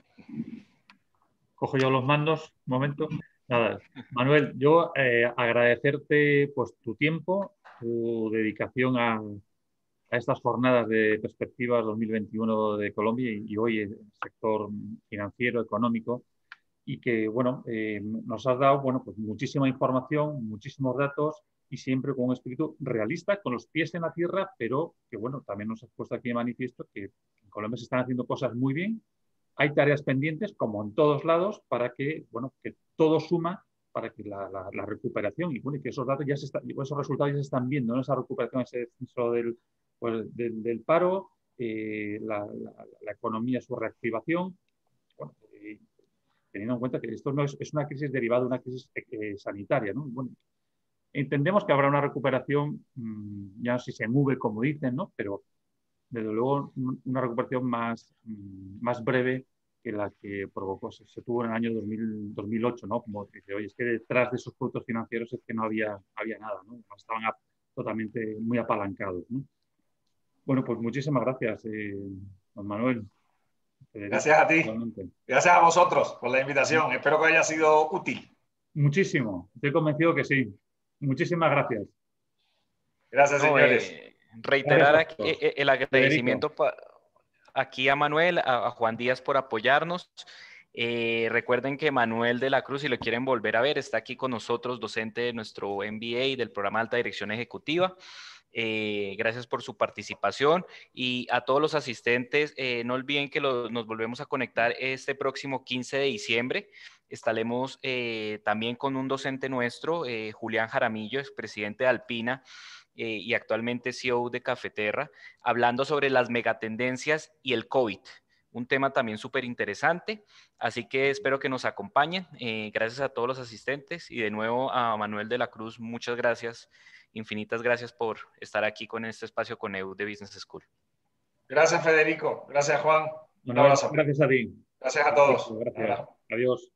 [SPEAKER 3] cojo yo los mandos, un momento. Nada, Manuel, yo agradecerte pues tu tiempo, su dedicación a, estas jornadas de perspectivas 2021 de Colombia y, hoy en el sector financiero, económico, y que, bueno, eh, nos has dado, bueno, pues muchísima información, muchísimos datos y siempre con un espíritu realista, con los pies en la tierra, pero que, bueno, también nos has puesto aquí de manifiesto que en Colombia se están haciendo cosas muy bien, hay tareas pendientes, como en todos lados, para que, bueno, que todo suma para que la, recuperación y, bueno, que esos datos ya se están, esos resultados ya se están viendo, esa recuperación, ese descenso del, pues, del, paro, eh, la, economía, su reactivación, eh, teniendo en cuenta que esto no es, es, una crisis derivada de una crisis eh, sanitaria. ¿no? Bueno, entendemos que habrá una recuperación, mm, ya no sé si en V, como dicen, ¿no? pero desde luego una recuperación más, mm, más breve que la que provocó, se, tuvo en el año 2008, ¿no? Como dice, oye, es que detrás de esos productos financieros es que no había, había nada, ¿no? Estaban totalmente muy apalancados, ¿no? Bueno, pues muchísimas gracias, eh, don Manuel.
[SPEAKER 2] Gracias a ti. Gracias a vosotros por la invitación. Espero que haya sido útil.
[SPEAKER 3] Muchísimo. Estoy convencido que sí. Muchísimas gracias.
[SPEAKER 2] Gracias, señores.
[SPEAKER 1] Eh, reiterar aquí eh, el agradecimiento aquí a Manuel, a, Juan Díaz por apoyarnos. Eh, recuerden que Manuel de la Cruz, si lo quieren volver a ver, está aquí con nosotros, docente de nuestro MBA del programa Alta Dirección Ejecutiva. Eh, gracias por su participación y a todos los asistentes, eh, no olviden que nos volvemos a conectar este próximo 15 de diciembre. Estaremos también con un docente nuestro, Julián Jaramillo, expresidente de Alpina, eh, y actualmente CEO de Cafeterra, hablando sobre las megatendencias y el COVID. Un tema también súper interesante, así que espero que nos acompañen. Eh, gracias a todos los asistentes y de nuevo a Manuel de la Cruz, muchas gracias, infinitas gracias por estar aquí con este espacio con EU de Business School.
[SPEAKER 2] Gracias Federico, gracias Juan.
[SPEAKER 3] Un abrazo. Gracias a ti.
[SPEAKER 2] Gracias a todos.
[SPEAKER 3] Gracias. Adiós.